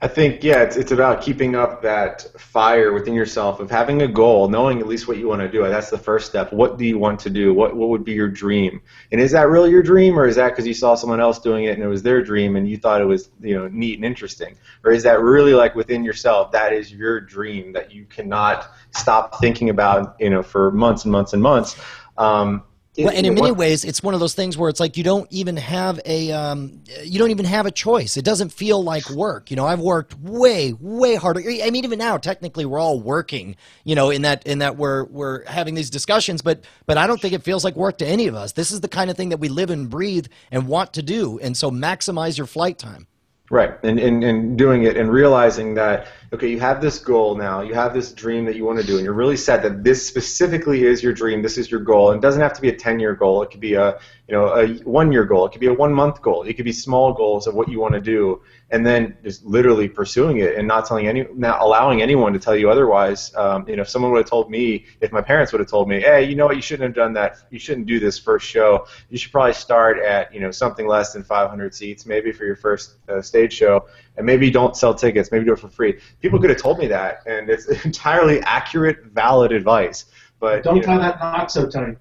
I think yeah, it's it's about keeping up that fire within yourself of having a goal, knowing at least what you want to do. That's the first step. What do you want to do? What what would be your dream? And is that really your dream, or is that because you saw someone else doing it and it was their dream and you thought it was you know neat and interesting, or is that really like within yourself that is your dream that you cannot stop thinking about you know for months and months and months? Um, well, and in many ways, it's one of those things where it's like you don't even have a um, you don't even have a choice. It doesn't feel like work. You know, I've worked way, way harder. I mean, even now, technically, we're all working. You know, in that in that we're we're having these discussions, but but I don't think it feels like work to any of us. This is the kind of thing that we live and breathe and want to do. And so, maximize your flight time. Right, and, and, and doing it and realizing that, okay, you have this goal now, you have this dream that you want to do, and you're really set that this specifically is your dream, this is your goal. And it doesn't have to be a 10 year goal, it could be a, you know, a one year goal, it could be a one month goal, it could be small goals of what you want to do, and then just literally pursuing it and not telling any, not allowing anyone to tell you otherwise. Um, you know, if someone would have told me, if my parents would have told me, hey, you know what, you shouldn't have done that, you shouldn't do this first show, you should probably start at, you know, something less than 500 seats, maybe for your first uh, stage show, and maybe don't sell tickets, maybe do it for free. People could have told me that, and it's (laughs) entirely accurate, valid advice. But don't tie know, that knot so tight.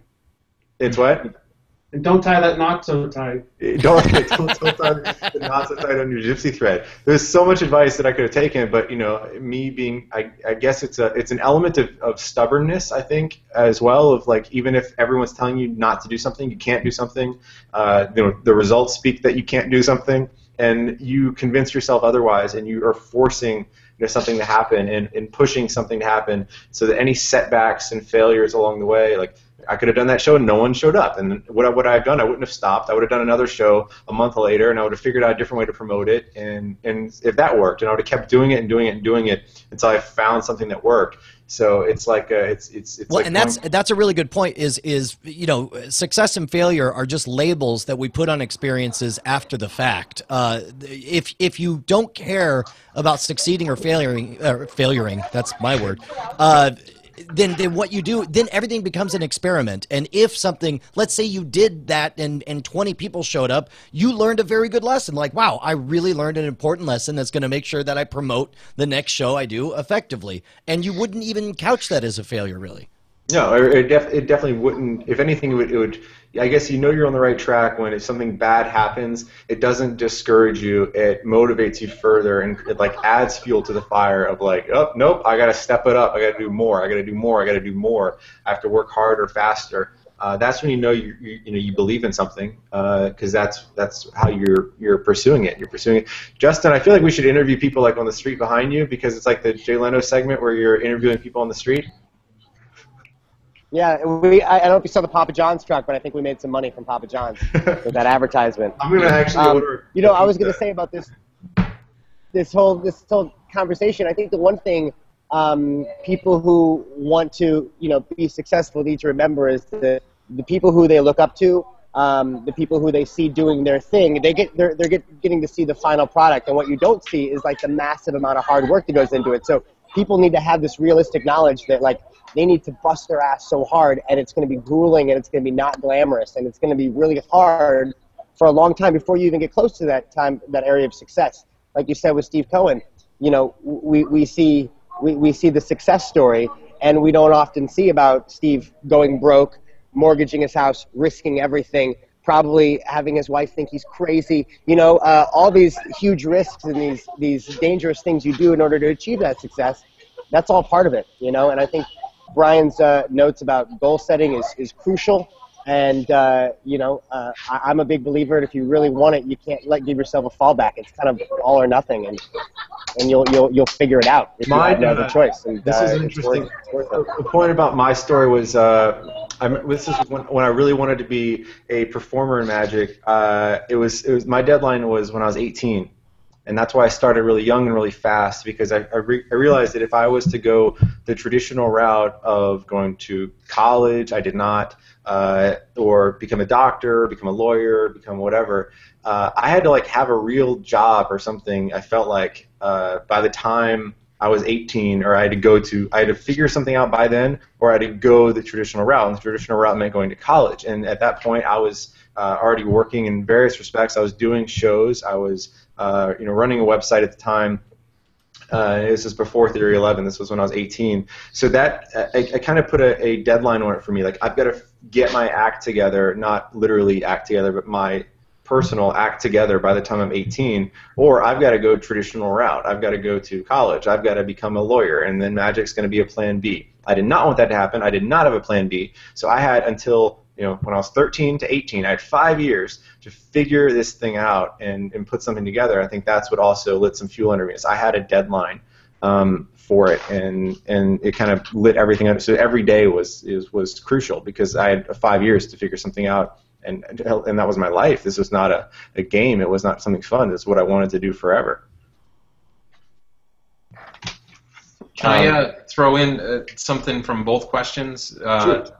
It's what? And don't tie that knot so tight. Don't, (laughs) don't, don't tie the knot so tight on your gypsy thread. There's so much advice that I could have taken, but you know, me being, I, I guess it's a, it's an element of, of stubbornness, I think, as well. Of like, even if everyone's telling you not to do something, you can't do something. Uh, you know, the results speak that you can't do something, and you convince yourself otherwise, and you are forcing you know, something to happen and, and pushing something to happen so that any setbacks and failures along the way, like I could have done that show and no one showed up. And what I would I have done? I wouldn't have stopped. I would have done another show a month later, and I would have figured out a different way to promote it. And and if that worked, and I would have kept doing it and doing it and doing it until I found something that worked. So it's like a, it's it's it's well, like and that's going- that's a really good point. Is is you know success and failure are just labels that we put on experiences after the fact. Uh, if if you don't care about succeeding or failing, or failuring, that's my word. Uh, then, then what you do, then everything becomes an experiment. And if something, let's say you did that and, and 20 people showed up, you learned a very good lesson. Like, wow, I really learned an important lesson that's going to make sure that I promote the next show I do effectively. And you wouldn't even couch that as a failure, really. No, it, def- it definitely wouldn't. If anything, it would, it would. I guess you know you're on the right track when if something bad happens, it doesn't discourage you. It motivates you further and it like adds fuel to the fire of like, oh nope, I got to step it up. I got to do more. I got to do more. I got to do more. I have to work harder, faster. Uh, that's when you know you, you you know you believe in something because that's that's how you're you're pursuing it. You're pursuing it. Justin, I feel like we should interview people like on the street behind you because it's like the Jay Leno segment where you're interviewing people on the street. Yeah, we. I, I don't know if you saw the Papa John's truck, but I think we made some money from Papa John's (laughs) with that advertisement. I'm gonna actually Um, order. you know, I was going to say about this, this whole this whole conversation. I think the one thing um, people who want to, you know, be successful need to remember is that the people who they look up to, um, the people who they see doing their thing, they get they're they're get, getting to see the final product, and what you don't see is like the massive amount of hard work that goes into it. So people need to have this realistic knowledge that like they need to bust their ass so hard, and it's going to be grueling, and it's going to be not glamorous, and it's going to be really hard for a long time before you even get close to that time, that area of success. Like you said with Steve Cohen, you know, we, we see we, we see the success story, and we don't often see about Steve going broke, mortgaging his house, risking everything, probably having his wife think he's crazy. You know, uh, all these huge risks and these these dangerous things you do in order to achieve that success. That's all part of it, you know. And I think Brian's uh, notes about goal setting is, is crucial. And uh, you know, uh, I, I'm a big believer that if you really want it, you can't let give yourself a fallback. It's kind of all or nothing, and and you'll you'll you'll figure it out if you have no other uh, choice. And this uh, is interesting. worth- worth. The point about my story was, uh, I'm, this is when, when I really wanted to be a performer in Magic. Uh, it was, it was my deadline was when I was 18, and that's why I started really young and really fast because I, I, re- I realized that if I was to go the traditional route of going to college, I did not, uh, or become a doctor, become a lawyer, become whatever. Uh, I had to like have a real job or something. I felt like uh, by the time I was 18, or I had to go to, I had to figure something out by then, or I had to go the traditional route. And the traditional route meant going to college. And at that point, I was uh, already working in various respects. I was doing shows. I was, uh, you know, running a website at the time. Uh, this was before Theory 11. This was when I was 18. So that I, I kind of put a, a deadline on it for me. Like I've got to get my act together, not literally act together, but my personal act together by the time I'm 18, or I've got to go traditional route. I've got to go to college. I've got to become a lawyer, and then Magic's going to be a plan B. I did not want that to happen. I did not have a plan B. So I had until you know when I was 13 to 18, I had five years to figure this thing out and, and put something together. I think that's what also lit some fuel under me. Is I had a deadline um, for it, and and it kind of lit everything up. So every day was is, was crucial because I had five years to figure something out and and that was my life. This was not a, a game. It was not something fun. This is what I wanted to do forever. Can I Um, uh, throw in uh, something from both questions? Uh, w-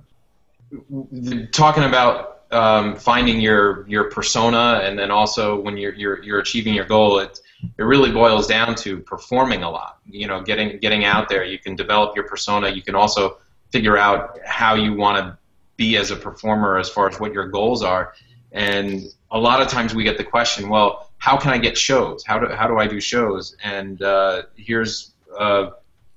Talking about um, finding your your persona, and then also when you're you're, you're achieving your goal, it it really boils down to performing a lot. You know, getting getting out there. You can develop your persona. You can also figure out how you want to be as a performer as far as what your goals are. And a lot of times we get the question, well, how can I get shows? How do how do I do shows? And uh, here's uh,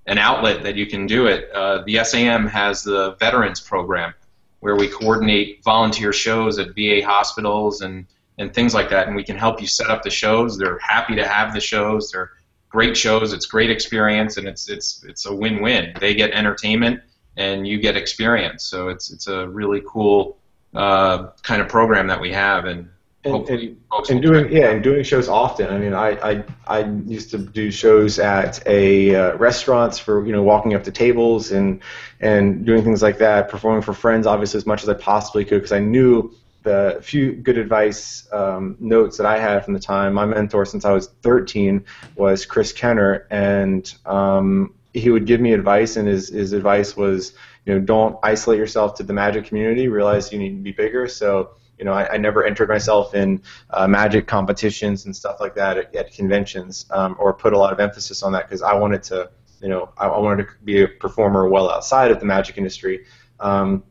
an outlet that you can do it. Uh, the SAM has the Veterans Program, where we coordinate volunteer shows at VA hospitals and, and things like that, and we can help you set up the shows. They're happy to have the shows. They're great shows. It's great experience, and it's it's it's a win-win. They get entertainment, and you get experience. So it's it's a really cool uh, kind of program that we have, and and, and, and doing yeah and doing shows often. I mean, I I, I used to do shows at a uh, restaurants for you know walking up to tables and and doing things like that, performing for friends obviously as much as I possibly could because I knew the few good advice um, notes that I had from the time. My mentor since I was 13 was Chris Kenner, and um, he would give me advice, and his his advice was you know don't isolate yourself to the magic community. Realize you need to be bigger. So you know, I, I never entered myself in uh, magic competitions and stuff like that at, at conventions, um, or put a lot of emphasis on that because I wanted to, you know, I, I wanted to be a performer well outside of the magic industry, um,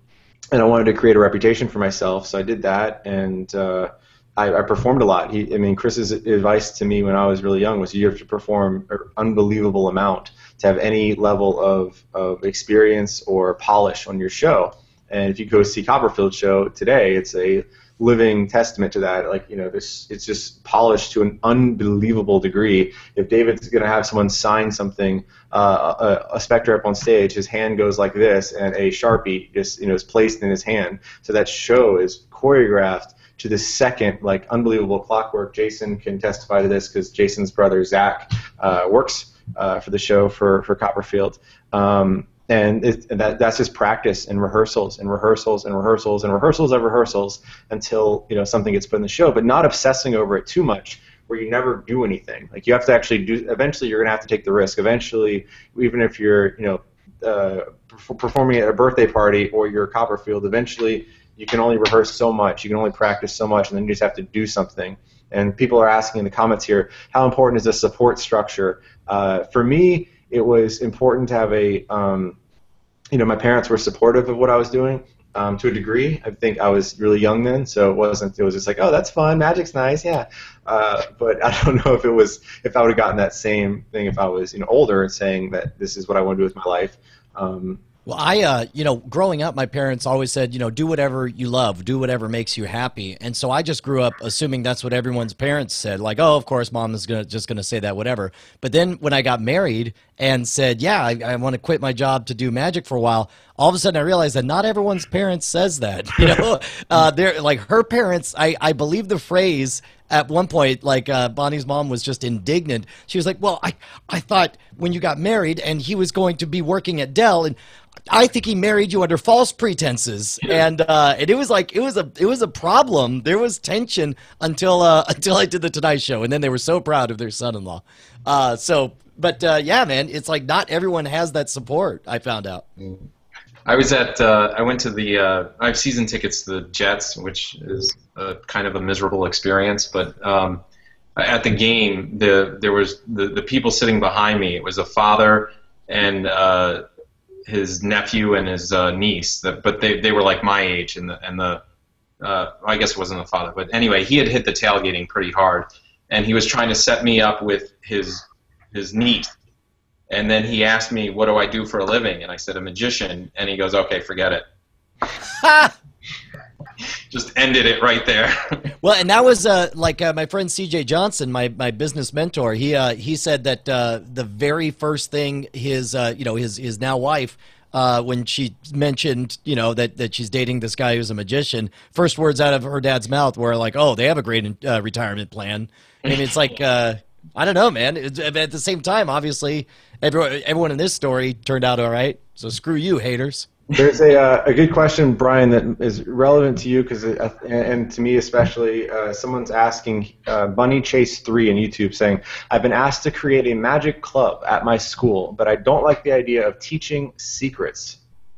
and I wanted to create a reputation for myself. So I did that, and uh, I, I performed a lot. He, I mean, Chris's advice to me when I was really young was you have to perform an unbelievable amount to have any level of, of experience or polish on your show. And if you go see Copperfield show today, it's a living testament to that. Like you know, this it's just polished to an unbelievable degree. If David's going to have someone sign something, uh, a, a specter up on stage, his hand goes like this, and a sharpie just you know is placed in his hand. So that show is choreographed to the second, like unbelievable clockwork. Jason can testify to this because Jason's brother Zach uh, works uh, for the show for for Copperfield. Um, and, it, that, that's just practice and rehearsals and rehearsals and rehearsals and rehearsals of rehearsals until you know something gets put in the show, but not obsessing over it too much where you never do anything. Like you have to actually do. Eventually, you're gonna have to take the risk. Eventually, even if you're you know uh, performing at a birthday party or you're Copperfield, eventually you can only rehearse so much. You can only practice so much, and then you just have to do something. And people are asking in the comments here, how important is a support structure? Uh, for me, it was important to have a, um, you know, my parents were supportive of what I was doing um, to a degree. I think I was really young then, so it wasn't. It was just like, oh, that's fun, magic's nice, yeah. Uh, but (laughs) I don't know if it was if I would have gotten that same thing if I was you know older and saying that this is what I want to do with my life. Um, Well, I, uh, you know, growing up, my parents always said, you know, do whatever you love, do whatever makes you happy. And so I just grew up assuming that's what everyone's parents said. Like, oh, of course, mom is gonna just gonna say that, whatever. But then when I got married and said, yeah, I, I want to quit my job to do magic for a while, all of a sudden I realized that not everyone's parents says that. (laughs) You know, (laughs) uh, they're like her parents. I, I believe the phrase at one point, like uh, Bonnie's mom was just indignant. She was like, "Well, I, I thought when you got married and he was going to be working at Dell, and I think he married you under false pretenses." And uh, and it was like it was a it was a problem. There was tension until uh, (laughs) until I did the Tonight Show, and then they were so proud of their son-in-law. Uh, so, but uh, yeah, man, it's like not everyone has that support. I found out. I was at. Uh, I went to the. Uh, I have season tickets to the Jets, which is a, kind of a miserable experience. But um, at the game, the there was the, the people sitting behind me. It was a father and uh, his nephew and his uh, niece. That, but they, they were like my age, and the and the. Uh, I guess it wasn't the father, but anyway, he had hit the tailgating pretty hard, and he was trying to set me up with his his niece and then he asked me, "What do I do for a living?" And I said, "A magician." And he goes, "Okay, forget it." (laughs) Just ended it right there. (laughs) Well, and that was uh, like uh, my friend C.J. Johnson, my, my business mentor. He uh, he said that uh, the very first thing his uh, you know his his now wife uh, when she mentioned you know that that she's dating this guy who's a magician, first words out of her dad's mouth were like, "Oh, they have a great retirement plan." And it's like I don't know, man. It's, at the same time, obviously, everyone everyone in this story turned out all right. So screw you, haters. There's a, uh, a good question, Brian, that is relevant to you because, and, and to me especially. Uh, someone's asking uh, Bunny Chase Three on YouTube, saying, "I've been asked to create a magic club at my school, but I don't like the idea of teaching secrets.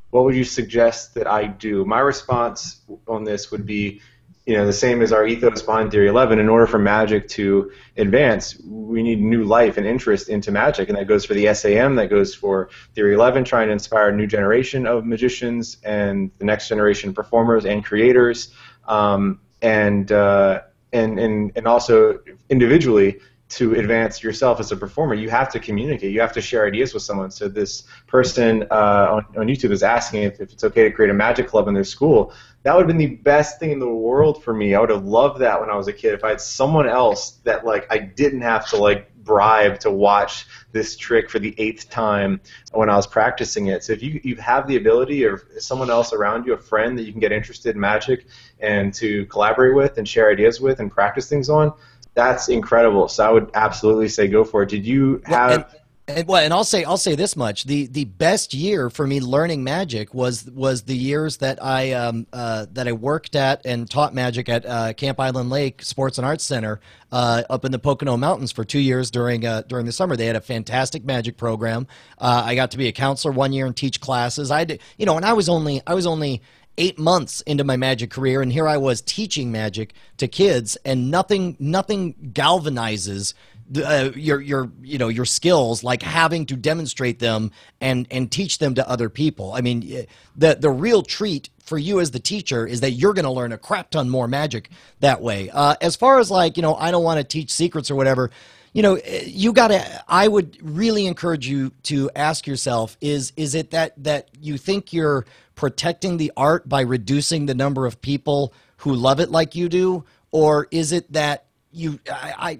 What would you suggest that I do?" My response on this would be, you know, the same as our ethos behind theory11. In order for magic to advance, we need new life and interest into magic, and that goes for the SAM, that goes for theory11, trying to inspire a new generation of magicians and the next generation performers and creators, um, and, uh, and and and also individually. To advance yourself as a performer, you have to communicate. You have to share ideas with someone. So this person uh, on, on YouTube is asking if, if it's okay to create a magic club in their school. That would have been the best thing in the world for me. I would have loved that when I was a kid. If I had someone else that like I didn't have to like bribe to watch this trick for the eighth time when I was practicing it. So if you, you have the ability or someone else around you, a friend that you can get interested in magic and to collaborate with and share ideas with and practice things on, that's incredible. So I would absolutely say go for it. Did you have? And, and, well, and I'll say I'll say this much: the the best year for me learning magic was was the years that I um, uh, that I worked at and taught magic at uh, Camp Island Lake Sports and Arts Center uh, up in the Pocono Mountains for two years during uh, during the summer. They had a fantastic magic program. Uh, I got to be a counselor one year and teach classes. I did, you know, and I was only I was only eight months into my magic career, and here I was teaching magic to kids, and nothing nothing galvanizes uh, your your you know your skills like having to demonstrate them and and teach them to other people. I mean, the the real treat for you as the teacher is that you're going to learn a crap ton more magic that way. Uh, as far as like you know, I don't want to teach secrets or whatever. You know, eh, you got to. I would really encourage you to ask yourself: is is it that that you think you're protecting the art by reducing the number of people who love it like you do, or is it that you I, I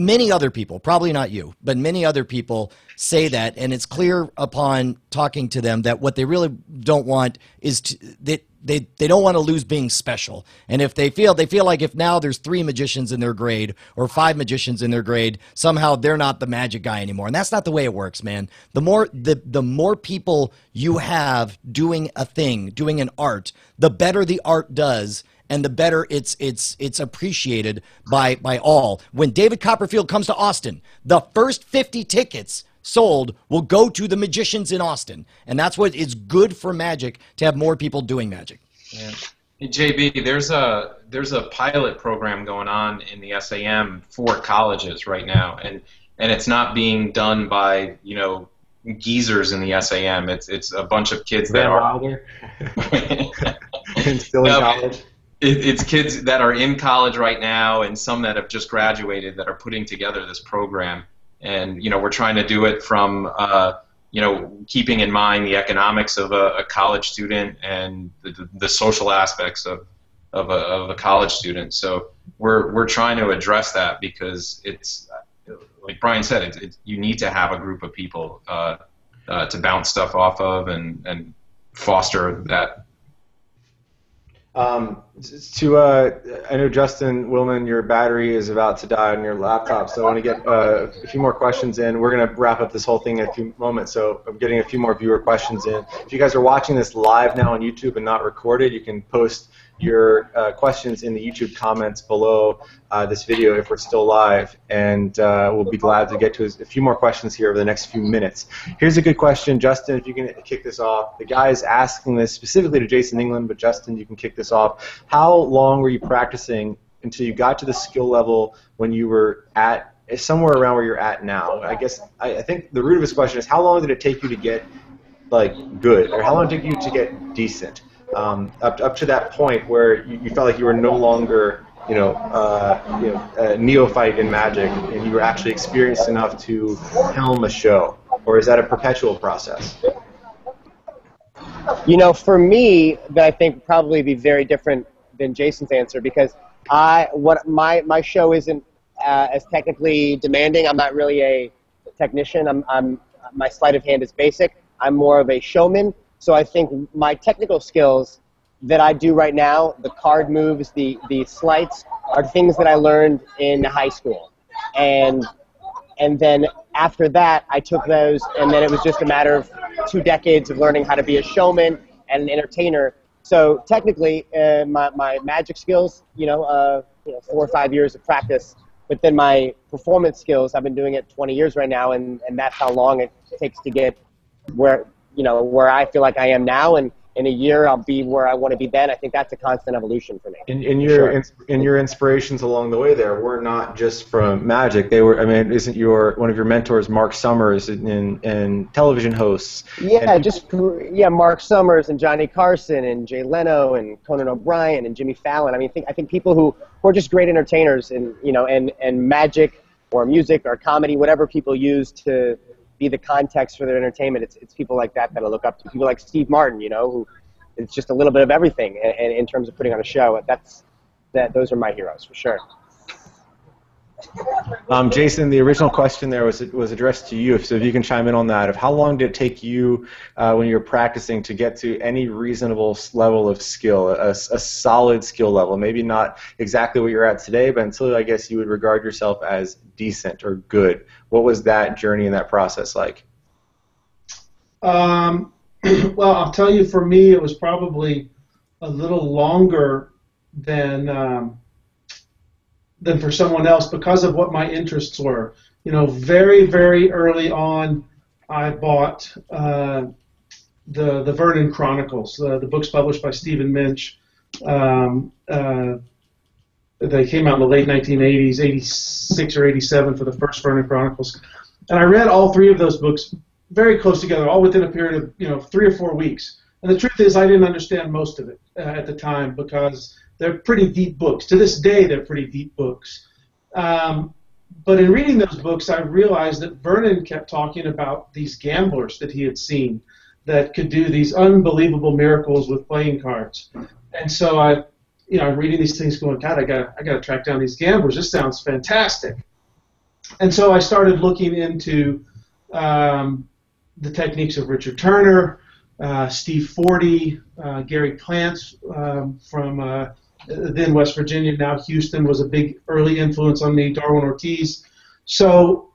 many other people, probably not you, but many other people say that, and it's clear upon talking to them that what they really don't want is to, that they, they don't want to lose being special. And if they feel they feel like if now there's three magicians in their grade or five magicians in their grade, somehow they're not the magic guy anymore. And that's not the way it works, man. The more the the more people you have doing a thing, doing an art, the better the art does and the better it's it's it's appreciated by by all. When David Copperfield comes to Austin, the first 50 tickets sold will go to the magicians in Austin, and that's what is good for magic to have more people doing magic. Yeah. Hey, JB, there's a there's a pilot program going on in the SAM for colleges right now, and and it's not being done by you know geezers in the SAM. It's it's a bunch of kids that are Wilder. (laughs) still in no, college it, it's kids that are in college right now and some that have just graduated that are putting together this program. And you know, we're trying to do it from uh, you know keeping in mind the economics of a, a college student and the, the, social aspects of of a, of a college student. So we're we're trying to address that because it's like Brian said, it, it, you need to have a group of people uh, uh, to bounce stuff off of and and foster that um, to uh, I know Justin Willman, your battery is about to die on your laptop, so I want to get uh, a few more questions in. We're going to wrap up this whole thing in a few moments, so I'm getting a few more viewer questions in. If you guys are watching this live now on YouTube and not recorded, you can post your uh, questions in the YouTube comments below uh, this video if we're still live, and uh, we'll be glad to get to a few more questions here over the next few minutes. Here's a good question, Justin, if you can kick this off. The guy is asking this specifically to Jason England, but Justin, you can kick this off. How long were you practicing until you got to the skill level when you were at somewhere around where you're at now? I guess I, I think the root of his question is how long did it take you to get like good, or how long did it take you to get decent? Um, up, up to that point where you, you, felt like you were no longer you know, uh, you know, a neophyte in magic, and you were actually experienced enough to helm a show, or is that a perpetual process? You know, for me, that I think probably be very different than Jason's answer because I what my my show isn't uh, as technically demanding. I'm not really a technician. I'm, I'm my sleight of hand is basic. I'm more of a showman. So I think my technical skills that I do right now, the card moves, the, the sleights, are things that I learned in high school. And, and then after that, I took those, and then it was just a matter of two decades of learning how to be a showman and an entertainer. So technically, uh, my, my magic skills, you know, uh, you know, four or five years of practice. But then my performance skills, I've been doing it 20 years right now, and, and that's how long it takes to get where you know where I feel like I am now, and in a year I'll be where I want to be then. I think that's a constant evolution for me. In, in your sure. in, in, your inspirations along the way there were not just from magic. They were. I mean, isn't your one of your mentors Mark Summers in in and television hosts? Yeah, and, just yeah, Mark Summers and Johnny Carson and Jay Leno and Conan O'Brien and Jimmy Fallon. I mean, think I think people who who are just great entertainers and you know and and magic or music or comedy, whatever people use to be the context for their entertainment. It's, it's people like that that I look up to. People like Steve Martin, you know, who it's just a little bit of everything in, in, in terms of putting on a show. That's that. Those are my heroes for sure. Um, Jason, the original question there was was addressed to you. So if you can chime in on that, of how long did it take you uh, when you were practicing to get to any reasonable level of skill, a, a, solid skill level? Maybe not exactly what you're at today, but until I guess you would regard yourself as decent or good. What was that journey and that process like? Um, (clears throat) well, I'll tell you. For me, it was probably a little longer than. Um, than for someone else because of what my interests were. You know, very very early on, I bought uh, the the Vernon Chronicles, uh, the books published by Stephen Minch. Um, uh, they came out in the late 1980s, 86 or 87 for the first Vernon Chronicles, and I read all three of those books very close together, all within a period of you know three or four weeks. And the truth is, I didn't understand most of it uh, at the time because they're pretty deep books. To this day, they're pretty deep books. Um, but in reading those books, I realized that Vernon kept talking about these gamblers that he had seen that could do these unbelievable miracles with playing cards. And so I, you know, I'm reading these things, going, God, I got, I got to track down these gamblers. This sounds fantastic. And so I started looking into um, the techniques of Richard Turner, uh, Steve Forte, uh, Gary Plants um, from uh, then West Virginia, now Houston was a big early influence on me. Darwin Ortiz. So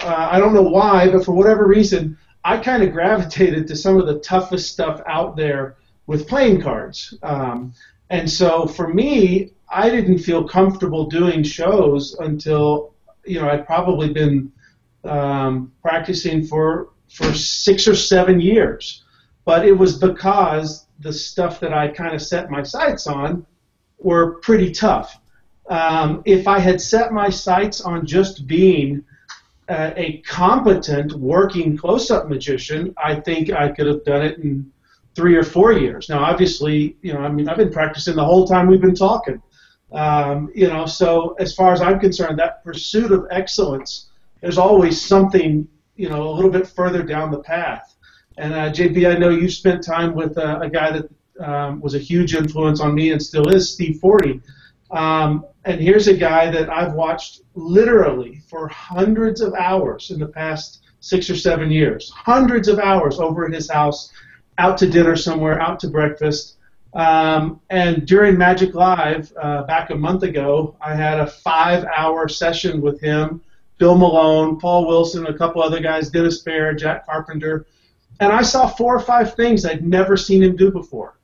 uh, I don't know why, but for whatever reason, I kind of (laughs) gravitated to some of the toughest stuff out there with playing cards. Um, and so for me, I didn't feel comfortable doing shows until you know I'd probably been um, practicing for for six or seven years. But it was because the stuff that I kind of set my sights on were pretty tough. Um, if I had set my sights on just being uh, a competent working close-up magician, I think I could have done it in three or four years. Now, obviously, you know, I mean, I've been practicing the whole time we've been talking. Um, you know, so as far as I'm concerned, that pursuit of excellence, there's always something, you know, a little bit further down the path. And uh, JB, I know you spent time with uh, a guy that um, was a huge influence on me and still is, Steve Forte. Um, and here's a guy that I've watched literally for hundreds of hours in the past six or seven years, hundreds of hours over at his house, out to dinner somewhere, out to breakfast. Um, and during Magic Live, uh, back a month ago, I had a five-hour session with him, Bill Malone, Paul Wilson, a couple other guys, Dennis Baer, Jack Carpenter, and I saw four or five things I'd never seen him do before.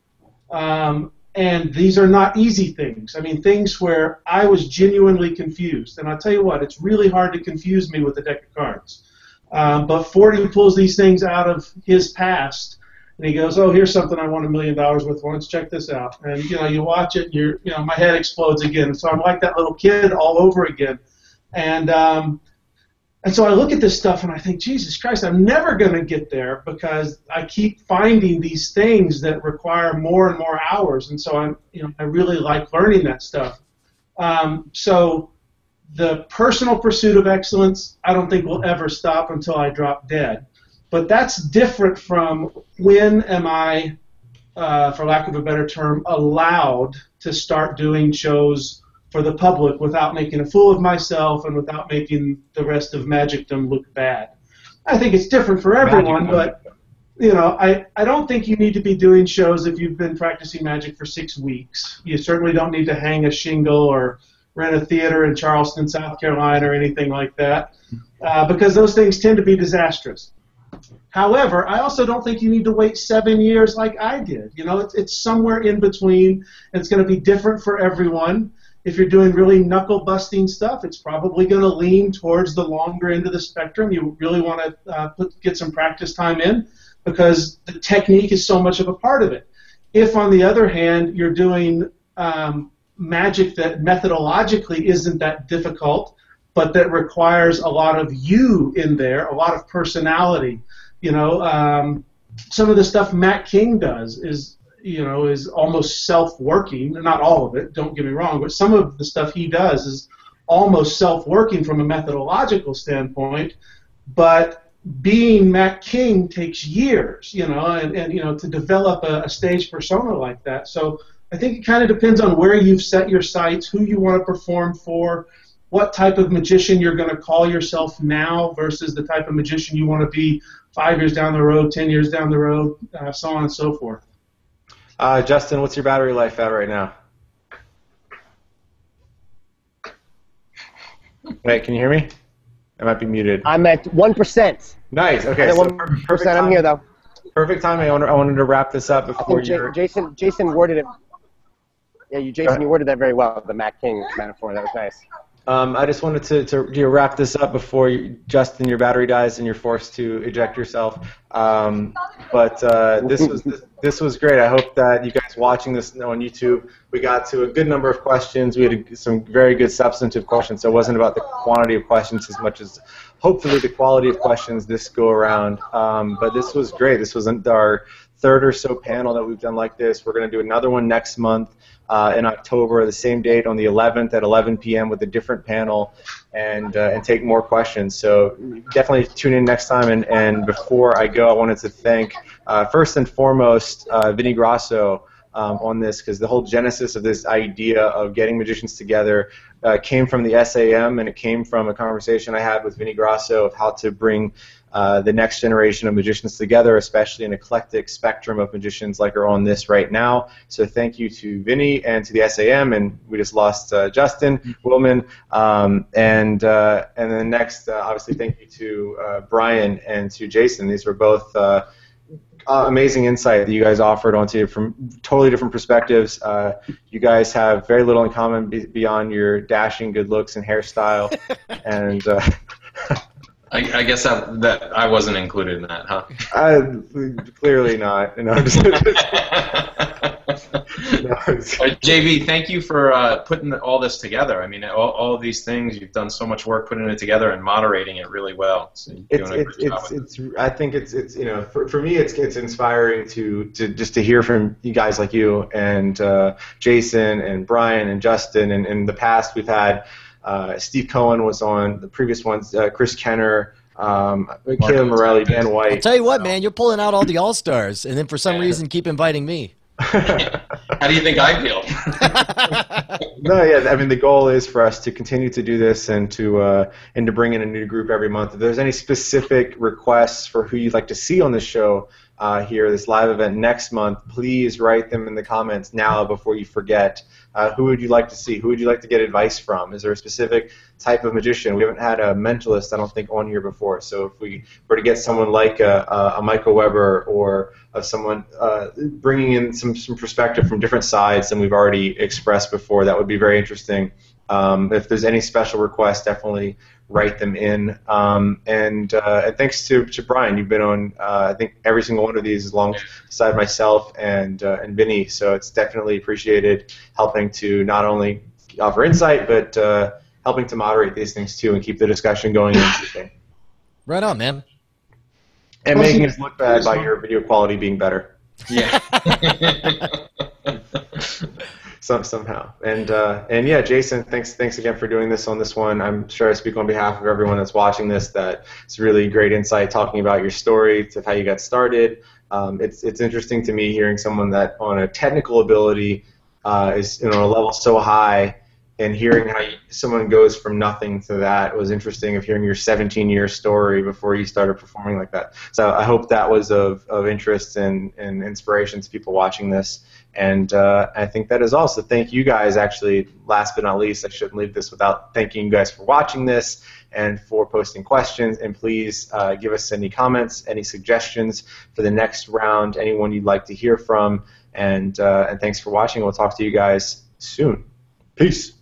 Um, and these are not easy things. I mean, things where I was genuinely confused. And I'll tell you what, it's really hard to confuse me with a deck of cards. Um, but Forte pulls these things out of his past, and he goes, "Oh, here's something I won a million dollars with. Let's check this out." And you know, you watch it, and you're, you know, my head explodes again. So I'm like that little kid all over again. And um, and so I look at this stuff and I think, Jesus Christ, I'm never going to get there because I keep finding these things that require more and more hours. And so I'm, you know, I really like learning that stuff. Um, so the personal pursuit of excellence, I don't think will ever stop until I drop dead. But that's different from when am I, uh, for lack of a better term, allowed to start doing shows for the public without making a fool of myself and without making the rest of Magicdom look bad. I think it's different for everyone, but you know, I, I don't think you need to be doing shows if you've been practicing magic for six weeks. You certainly don't need to hang a shingle or rent a theater in Charleston, South Carolina, or anything like that, uh, because those things tend to be disastrous. However, I also don't think you need to wait seven years like I did. You know, it's, it's somewhere in between. And it's going to be different for everyone. If you're doing really knuckle busting stuff, it's probably going to lean towards the longer end of the spectrum. You really want to uh, get some practice time in because the technique is so much of a part of it. If, on the other hand, you're doing um, magic that methodologically isn't that difficult, but that requires a lot of you in there, a lot of personality. You know, um, some of the stuff Mac King does is you know, is almost self-working. Not all of it, don't get me wrong, but some of the stuff he does is almost self-working from a methodological standpoint, but being Mac King takes years, you know, and, and you know to develop a, a stage persona like that. So I think it kind of depends on where you've set your sights, who you want to perform for, what type of magician you're going to call yourself now versus the type of magician you want to be five years down the road, ten years down the road, uh, so on and so forth. Uh, Justin, what's your battery life at right now? Wait, can you hear me? I might be muted. I'm at one percent. Nice. Okay. So one perfect I'm here though. Perfect timing. I wanted, I wanted to wrap this up I before think you. Jason Jason worded it. Yeah, you Jason, you worded that very well. The Mac King metaphor. That was nice. Um, I just wanted to, to you know, wrap this up before you, Justin, your battery dies and you're forced to eject yourself. Um, but uh, this was this, this was great. I hope that you guys watching this on YouTube, we got to a good number of questions. We had a, some very good substantive questions. So it wasn't about the quantity of questions as much as hopefully the quality of questions this go around. Um, but this was great. This wasn't our third or so panel that we've done like this. We're going to do another one next month uh, in October, the same date on the 11th at 11 p.m. with a different panel, and uh, and take more questions. So definitely tune in next time. And, and before I go, I wanted to thank uh, first and foremost uh, Vinny Grosso. Um, on this because the whole genesis of this idea of getting magicians together uh, came from the SAM and it came from a conversation I had with Vinny Grosso of how to bring uh, the next generation of magicians together, especially an eclectic spectrum of magicians like are on this right now. So thank you to Vinny and to the SAM, and we just lost uh, Justin Willman, um, and uh, and then next, uh, obviously, thank you to uh, Brian and to Jason. These were both. Uh, uh, amazing insight that you guys offered onto from totally different perspectives. Uh, you guys have very little in common be- beyond your dashing good looks and hairstyle, (laughs) and uh, (laughs) I, I guess that, that I wasn't included in that, huh? (laughs) I, clearly not. No, I'm just- (laughs) no, JB, thank you for uh, putting all this together. I mean, all, all these things, you've done so much work putting it together and moderating it really well. So you're it's doing a it's job it's, it's I think it's it's you know for, for me it's it's inspiring to to just to hear from you guys like you and uh, Jason and Brian and Justin and in the past we've had uh, Steve Cohen was on the previous ones uh, Chris Kenner um, Caleb Morelli Dan I'll White tell you what, man, you're pulling out all the all stars, and then for some Yeah. reason keep inviting me. (laughs) How do you think I feel? (laughs) no, yeah. I mean, the goal is for us to continue to do this and to uh, and to bring in a new group every month. If there's any specific requests for who you'd like to see on the show uh, here, this live event next month, please write them in the comments now before you forget. Uh, who would you like to see? Who would you like to get advice from? Is there a specific type of magician? We haven't had a mentalist, I don't think, on here before. So if we were to get someone like a, a, Michael Weber or of someone uh, bringing in some, some perspective from different sides than we've already expressed before, that would be very interesting. Um, if there's any special requests, definitely write them in. Um, and, uh, and thanks to, to Brian, you've been on uh, I think every single one of these alongside myself and uh, and Vinny. So it's definitely appreciated helping to not only offer insight but uh, helping to moderate these things too and keep the discussion going and interesting. Right on, man. And making us look bad by your video quality being better. yeah. (laughs) (laughs) some, somehow. And uh, and yeah, Jason, thanks thanks again for doing this on this one. I'm sure I speak on behalf of everyone that's watching this that it's really great insight talking about your story to how you got started. Um, it's it's interesting to me hearing someone that on a technical ability uh, is you know a level so high. And hearing how you, someone goes from nothing to that was interesting. Of hearing your 17-year story before you started performing like that, so I hope that was of, of interest and, and inspiration to people watching this. And uh, I think that is all. So thank you guys. Actually, last but not least, I shouldn't leave this without thanking you guys for watching this and for posting questions. And please uh, give us any comments, any suggestions for the next round, anyone you'd like to hear from. And uh, and thanks for watching. We'll talk to you guys soon. Peace.